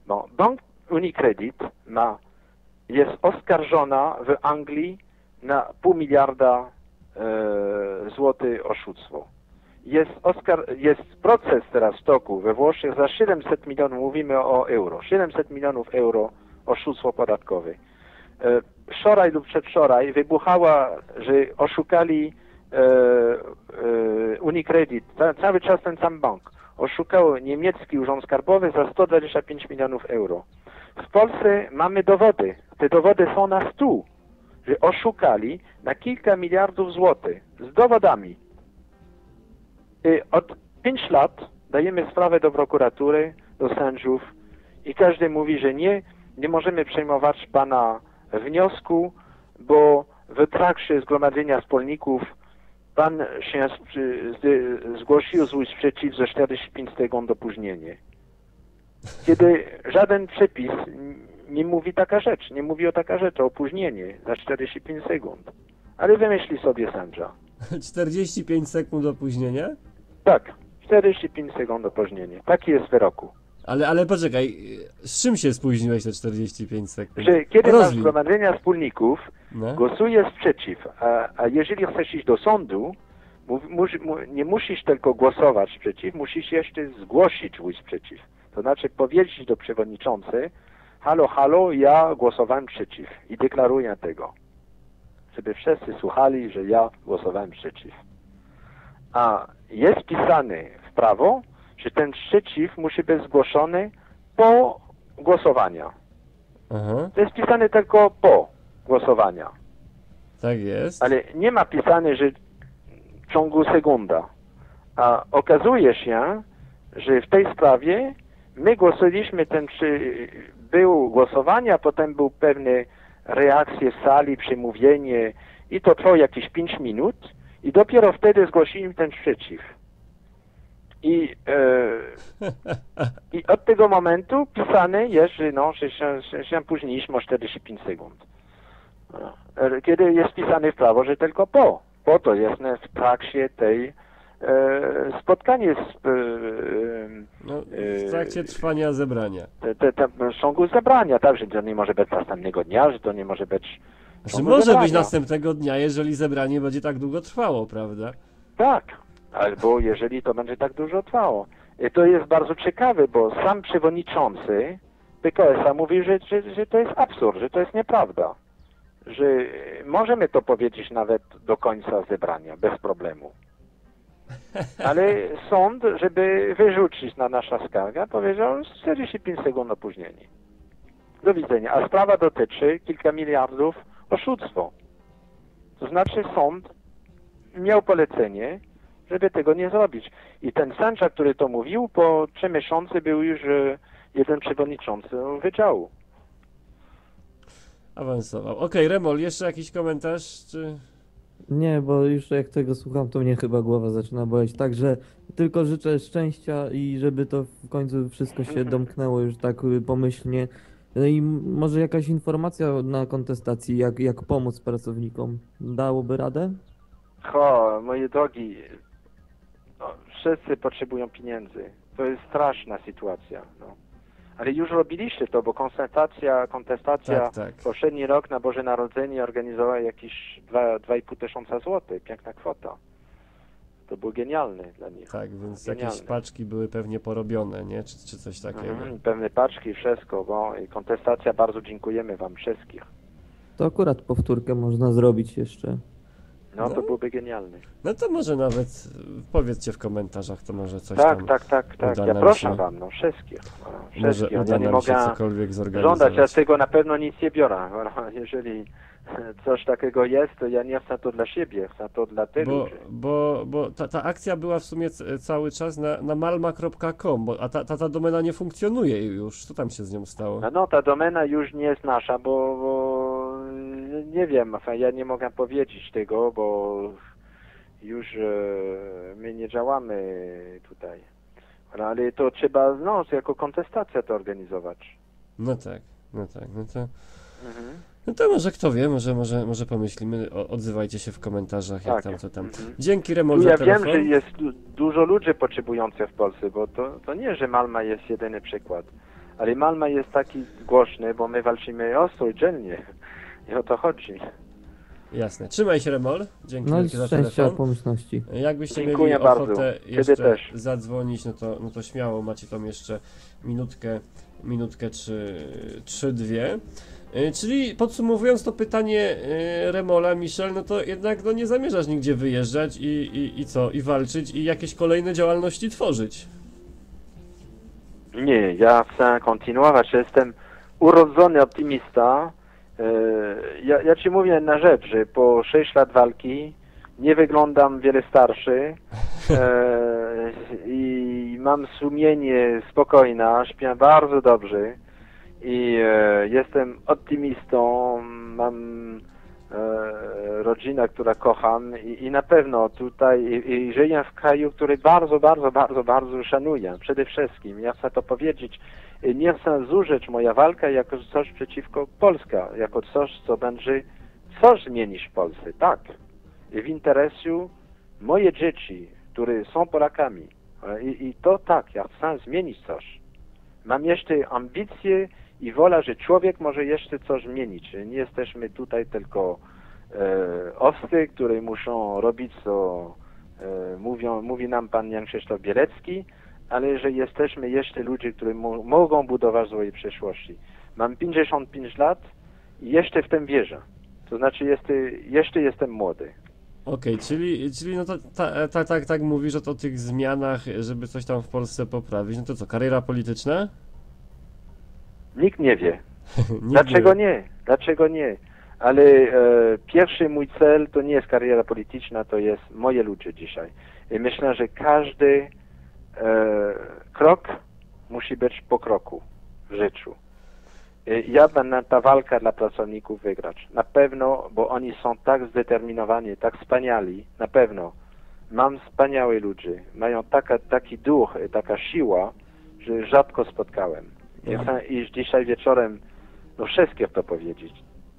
[SPEAKER 3] No, Bank Unicredit ma, jest oskarżona w Anglii na pół miliarda e, złotych oszustwo. Jest, oskar, jest proces teraz w toku we Włoszech za 700 milionów, mówimy o euro, 700 milionów euro oszustwo podatkowe. E, Wczoraj lub przedwczoraj wybuchała, że oszukali Unicredit, ca, cały czas ten sam bank. Oszukał niemiecki urząd skarbowy za 125 milionów euro. W Polsce mamy dowody. Te dowody są na stół, że oszukali na kilka miliardów złotych z dowodami. I od 5 lat dajemy sprawę do prokuratury, do sędziów i każdy mówi, że nie, nie możemy przejmować pana wniosku, bo w trakcie zgromadzenia wspólników pan się zgłosił zły sprzeciw ze 45 sekund opóźnienie. Kiedy żaden przepis nie mówi taka rzecz, nie mówi o taka rzecz, o opóźnienie za 45 sekund. Ale wymyśli sobie sędzia.
[SPEAKER 2] 45 sekund opóźnienia?
[SPEAKER 3] Tak, 45 sekund opóźnienie. Taki jest w wyroku.
[SPEAKER 2] Ale, ale poczekaj, z czym się spóźniłeś te 45 sekund?
[SPEAKER 3] Że kiedy masz
[SPEAKER 2] Rozwij.
[SPEAKER 3] zgromadzenia wspólników,
[SPEAKER 2] No.
[SPEAKER 3] głosuje sprzeciw, a, a jeżeli chcesz iść do sądu, mów, mus, mu, nie musisz tylko głosować sprzeciw, musisz jeszcze zgłosić swój sprzeciw. To znaczy powiedzieć do przewodniczący, halo, halo, ja głosowałem przeciw i deklaruję tego. Żeby wszyscy słuchali, że ja głosowałem przeciw. A jest pisane w prawo, że ten sprzeciw musi być zgłoszony po głosowaniu.
[SPEAKER 2] Aha,
[SPEAKER 3] To jest pisane tylko po głosowaniu.
[SPEAKER 2] tak jest.
[SPEAKER 3] Ale nie ma pisane, że w ciągu sekunda. A okazuje się, że w tej sprawie my głosowaliśmy, ten przy, był głosowanie, a potem był pewne reakcje w sali, przemówienie i to trwało jakieś 5 minut i dopiero wtedy zgłosiliśmy ten sprzeciw. I, e, I od tego momentu pisane jest, że, no, że się, że się późniliśmy o 45 sekund. E, Kiedy jest pisane w prawo, że tylko po. Po to jest ne, w trakcie tej e, spotkanie z e,
[SPEAKER 2] No, w trakcie trwania zebrania.
[SPEAKER 3] te, te, te, w ciągu zebrania, tak, że to nie może być następnego dnia, że to nie może być
[SPEAKER 2] Znaczy, może być
[SPEAKER 3] zebrania.
[SPEAKER 2] następnego dnia, jeżeli zebranie będzie tak długo trwało, prawda?
[SPEAKER 3] Tak, albo jeżeli to będzie tak dużo trwało. I to jest bardzo ciekawe, bo sam przewodniczący PKS-a mówi, że, że, że to jest absurd, że to jest nieprawda. Że możemy to powiedzieć nawet do końca zebrania, bez problemu. Ale sąd, żeby wyrzucić na nasza skarga, powiedział 45 sekund opóźnienie. Do widzenia. A sprawa dotyczy kilka miliardów oszustwo. To znaczy sąd miał polecenie, żeby tego nie zrobić. I ten sędzia, który to mówił, po trzy miesiące był już e, jeden przewodniczący wydziału.
[SPEAKER 2] Awansował. Okej, Remol, jeszcze jakiś komentarz? Czy...
[SPEAKER 1] Nie, bo już jak tego słucham, to mnie chyba głowa zaczyna boleć. Także tylko życzę szczęścia i żeby to w końcu wszystko się domknęło już tak y, pomyślnie. No i może jakaś informacja na kontestacji, jak, jak pomóc pracownikom. Dałoby radę?
[SPEAKER 3] Ho, moje drogi, no, wszyscy potrzebują pieniędzy. To jest straszna sytuacja. No. Ale już robiliście to, bo kontestacja, kontestacja
[SPEAKER 2] Tak, tak.
[SPEAKER 3] poprzedni rok na Boże Narodzenie organizowała jakieś dwa- 2,5 tysiąca złotych. Piękna kwota. To był genialny dla nich.
[SPEAKER 2] Tak, więc jakieś
[SPEAKER 3] Genialne.
[SPEAKER 2] paczki były pewnie porobione, nie? Czy, czy coś takiego.
[SPEAKER 3] Mhm, pewne paczki, wszystko, bo i kontestacja, bardzo dziękujemy wam wszystkich.
[SPEAKER 1] To akurat powtórkę można zrobić jeszcze.
[SPEAKER 3] No,
[SPEAKER 2] No.
[SPEAKER 3] to byłby genialny.
[SPEAKER 2] No to może nawet powiedzcie w komentarzach, to może coś
[SPEAKER 3] Tak,
[SPEAKER 2] tam
[SPEAKER 3] tak, tak, tak.
[SPEAKER 2] uda
[SPEAKER 3] Ja proszę
[SPEAKER 2] się-
[SPEAKER 3] wam, no wszystkich. No,
[SPEAKER 2] może
[SPEAKER 3] wszystkich.
[SPEAKER 2] uda
[SPEAKER 3] Ja nie mogę
[SPEAKER 2] cokolwiek
[SPEAKER 3] żądać,
[SPEAKER 2] zorganizować.
[SPEAKER 3] ja z tego na pewno nic nie biorę. No, Jeżeli coś takiego jest, to ja nie chcę to dla siebie, chcę to dla tych
[SPEAKER 2] Bo,
[SPEAKER 3] ludzi.
[SPEAKER 2] bo, bo ta, ta akcja była w sumie c- cały czas na, na malma.com, bo, a ta, ta, ta domena nie funkcjonuje już. Co tam się z nią stało?
[SPEAKER 3] No, no, ta domena już nie jest nasza, bo, bo nie wiem, ja nie mogę powiedzieć tego, bo już e, my nie działamy tutaj. Ale to trzeba, no, jako kontestacja to organizować.
[SPEAKER 2] No tak, no tak, no to,
[SPEAKER 3] Mhm.
[SPEAKER 2] no to może kto wie, może, może, może pomyślimy, o, odzywajcie się w komentarzach, jak
[SPEAKER 3] Tak.
[SPEAKER 2] tam, co tam.
[SPEAKER 3] Mhm.
[SPEAKER 2] Dzięki Remol
[SPEAKER 3] ja wiem,
[SPEAKER 2] telefon.
[SPEAKER 3] że jest du- dużo ludzi potrzebujących w Polsce, bo to, to nie, że Malma jest jedyny przykład. Ale Malma jest taki głośny, bo my walczymy ostro i dzielnie. I o to chodzi.
[SPEAKER 2] Jasne. Trzymaj się, Remol. Dzięki
[SPEAKER 1] No
[SPEAKER 2] wielkie za telefon.
[SPEAKER 1] pomyślności.
[SPEAKER 2] Jakbyście
[SPEAKER 3] Dziękuję
[SPEAKER 2] mieli
[SPEAKER 3] bardzo.
[SPEAKER 2] ochotę jeszcze
[SPEAKER 3] też.
[SPEAKER 2] zadzwonić, no to, no to śmiało, macie tam jeszcze minutkę, minutkę czy, czy dwie. Y, Czyli podsumowując to pytanie y, Remola, Michel, no to jednak no, nie zamierzasz nigdzie wyjeżdżać i, i, i co, i walczyć i jakieś kolejne działalności tworzyć.
[SPEAKER 3] Nie, ja chcę kontynuować. Jestem urodzony optymista. E, Ja, ja ci mówię na rzecz, że po 6 lat walki nie wyglądam wiele starszy e, i mam sumienie spokojne, śpię bardzo dobrze i e, jestem optymistą, mam e, rodzinę, która kocham i, i na pewno tutaj i, i żyję w kraju, który bardzo, bardzo, bardzo, bardzo szanuję. Przede wszystkim, ja chcę to powiedzieć, nie chcę zużyć moja walka jako coś przeciwko Polska, jako coś, co będzie coś zmienić w Polsce, tak. I w interesu moje dzieci, które są Polakami. E, I, I to tak, ja chcę zmienić coś. Mam jeszcze ambicje i wola, że człowiek może jeszcze coś zmienić. Nie jesteśmy tutaj tylko e, owcy, które muszą robić, co e, mówią, mówi nam pan Jan Krzysztof Bielecki, ale że jesteśmy jeszcze ludzie, którzy mo mogą budować swoje przyszłości. Mam 55 lat i jeszcze w tym wierzę. To znaczy, jeszcze jestem młody.
[SPEAKER 2] Okej, czyli, czyli no to ta, ta, tak, tak mówisz o tych zmianach, żeby coś tam w Polsce poprawić, no to co, kariera polityczna?
[SPEAKER 3] Nikt nie wie.
[SPEAKER 2] Nikt
[SPEAKER 3] Dlaczego nie? Dlaczego nie? Ale e, pierwszy mój cel to nie jest kariera polityczna, to jest moje ludzie dzisiaj. I myślę, że każdy e, krok musi być po kroku w życiu. I ja będę ta walka dla pracowników wygrać. Na pewno, bo oni są tak zdeterminowani, tak wspaniali, na pewno. Mam wspaniałych ludzi. Mają taka, taki duch, i taka siła, że rzadko spotkałem. Ja chcę iść dzisiaj wieczorem do wszystkich to powiedzieć.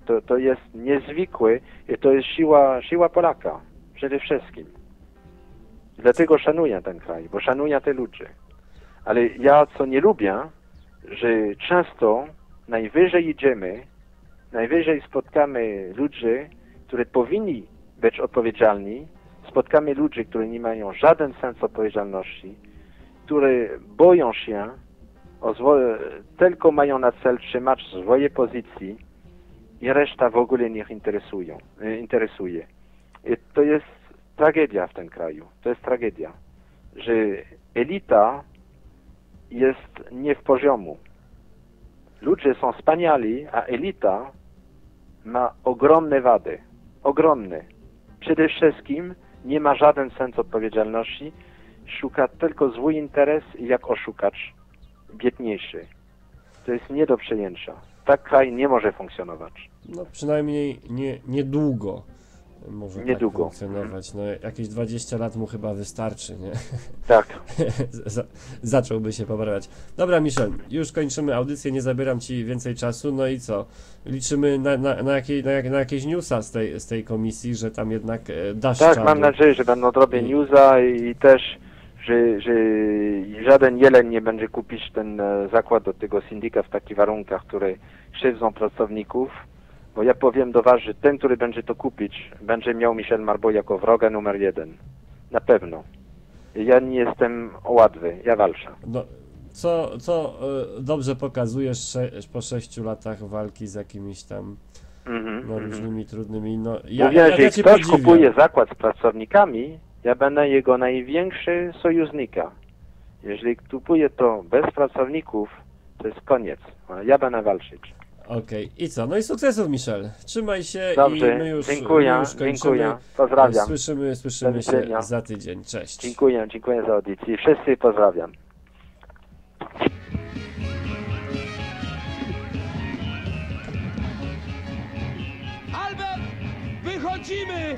[SPEAKER 3] To, to jest niezwykłe i to jest siła, siła Polaka. Przede wszystkim. Dlatego szanuję ten kraj, bo szanuję te ludzie. Ale ja co nie lubię, że często najwyżej idziemy, najwyżej spotkamy ludzi, którzy powinni być odpowiedzialni, spotkamy ludzi, którzy nie mają żaden sens odpowiedzialności, którzy boją się, tylko mają na cel trzymać swoje pozycji i reszta w ogóle nie ich interesują, e, interesuje. I to jest tragedia w tym kraju. To jest tragedia, że elita jest nie w poziomu. Ludzie są wspaniali, a elita ma ogromne wady. Ogromne. Przede wszystkim nie ma żaden sens odpowiedzialności, szuka tylko swój interes i jak oszukać biedniejszy. To jest nie do przyjęcia. Tak kraj nie może funkcjonować.
[SPEAKER 2] No przynajmniej nie, niedługo może
[SPEAKER 3] Niedługo.
[SPEAKER 2] tak funkcjonować. No jakieś 20 lat mu chyba wystarczy, nie?
[SPEAKER 3] Tak.
[SPEAKER 2] Za, zacząłby się poprawiać. Dobra, Michel, już kończymy audycję, nie zabieram ci więcej czasu. No i co? Liczymy na, na, na, jakiej, na, jak, na jakieś newsa z tej, z tej komisji, że tam jednak e, dasz
[SPEAKER 3] Tak,
[SPEAKER 2] czadu.
[SPEAKER 3] mam nadzieję, że będą robię
[SPEAKER 2] I-
[SPEAKER 3] newsa i też, że, że żaden jeleń nie będzie kupić ten e, zakład do tego syndyka w takich warunkach, które krzywdzą pracowników. Bo ja powiem do Was, że ten, który będzie to kupić, będzie miał Michel Marbo jako wroga numer jeden. Na pewno. Ja nie jestem łatwy, ja walczę.
[SPEAKER 2] No, co, co e, dobrze pokazujesz po 6 latach walki z jakimiś tam
[SPEAKER 3] Mhm,
[SPEAKER 2] no,
[SPEAKER 3] mhm.
[SPEAKER 2] różnymi trudnymi. No, ja,
[SPEAKER 3] Mówię,
[SPEAKER 2] ja,
[SPEAKER 3] że
[SPEAKER 2] ja
[SPEAKER 3] jak
[SPEAKER 2] cię
[SPEAKER 3] ktoś
[SPEAKER 2] podziwiam.
[SPEAKER 3] kupuje zakład z pracownikami, ja będę jego największy sojusznika. Jeżeli kupuje to bez pracowników, to jest koniec. Ja będę walczyć.
[SPEAKER 2] Okej, i co? No i sukcesów, Michel. Trzymaj się i
[SPEAKER 3] Dobrze,
[SPEAKER 2] my już,
[SPEAKER 3] dziękuję,
[SPEAKER 2] już kończymy.
[SPEAKER 3] dziękuję. Pozdrawiam.
[SPEAKER 2] Słyszymy, słyszymy
[SPEAKER 3] Do
[SPEAKER 2] się za tydzień. Cześć.
[SPEAKER 3] Dziękuję, dziękuję za audycję. Wszyscy pozdrawiam.
[SPEAKER 4] Albert, wychodzimy!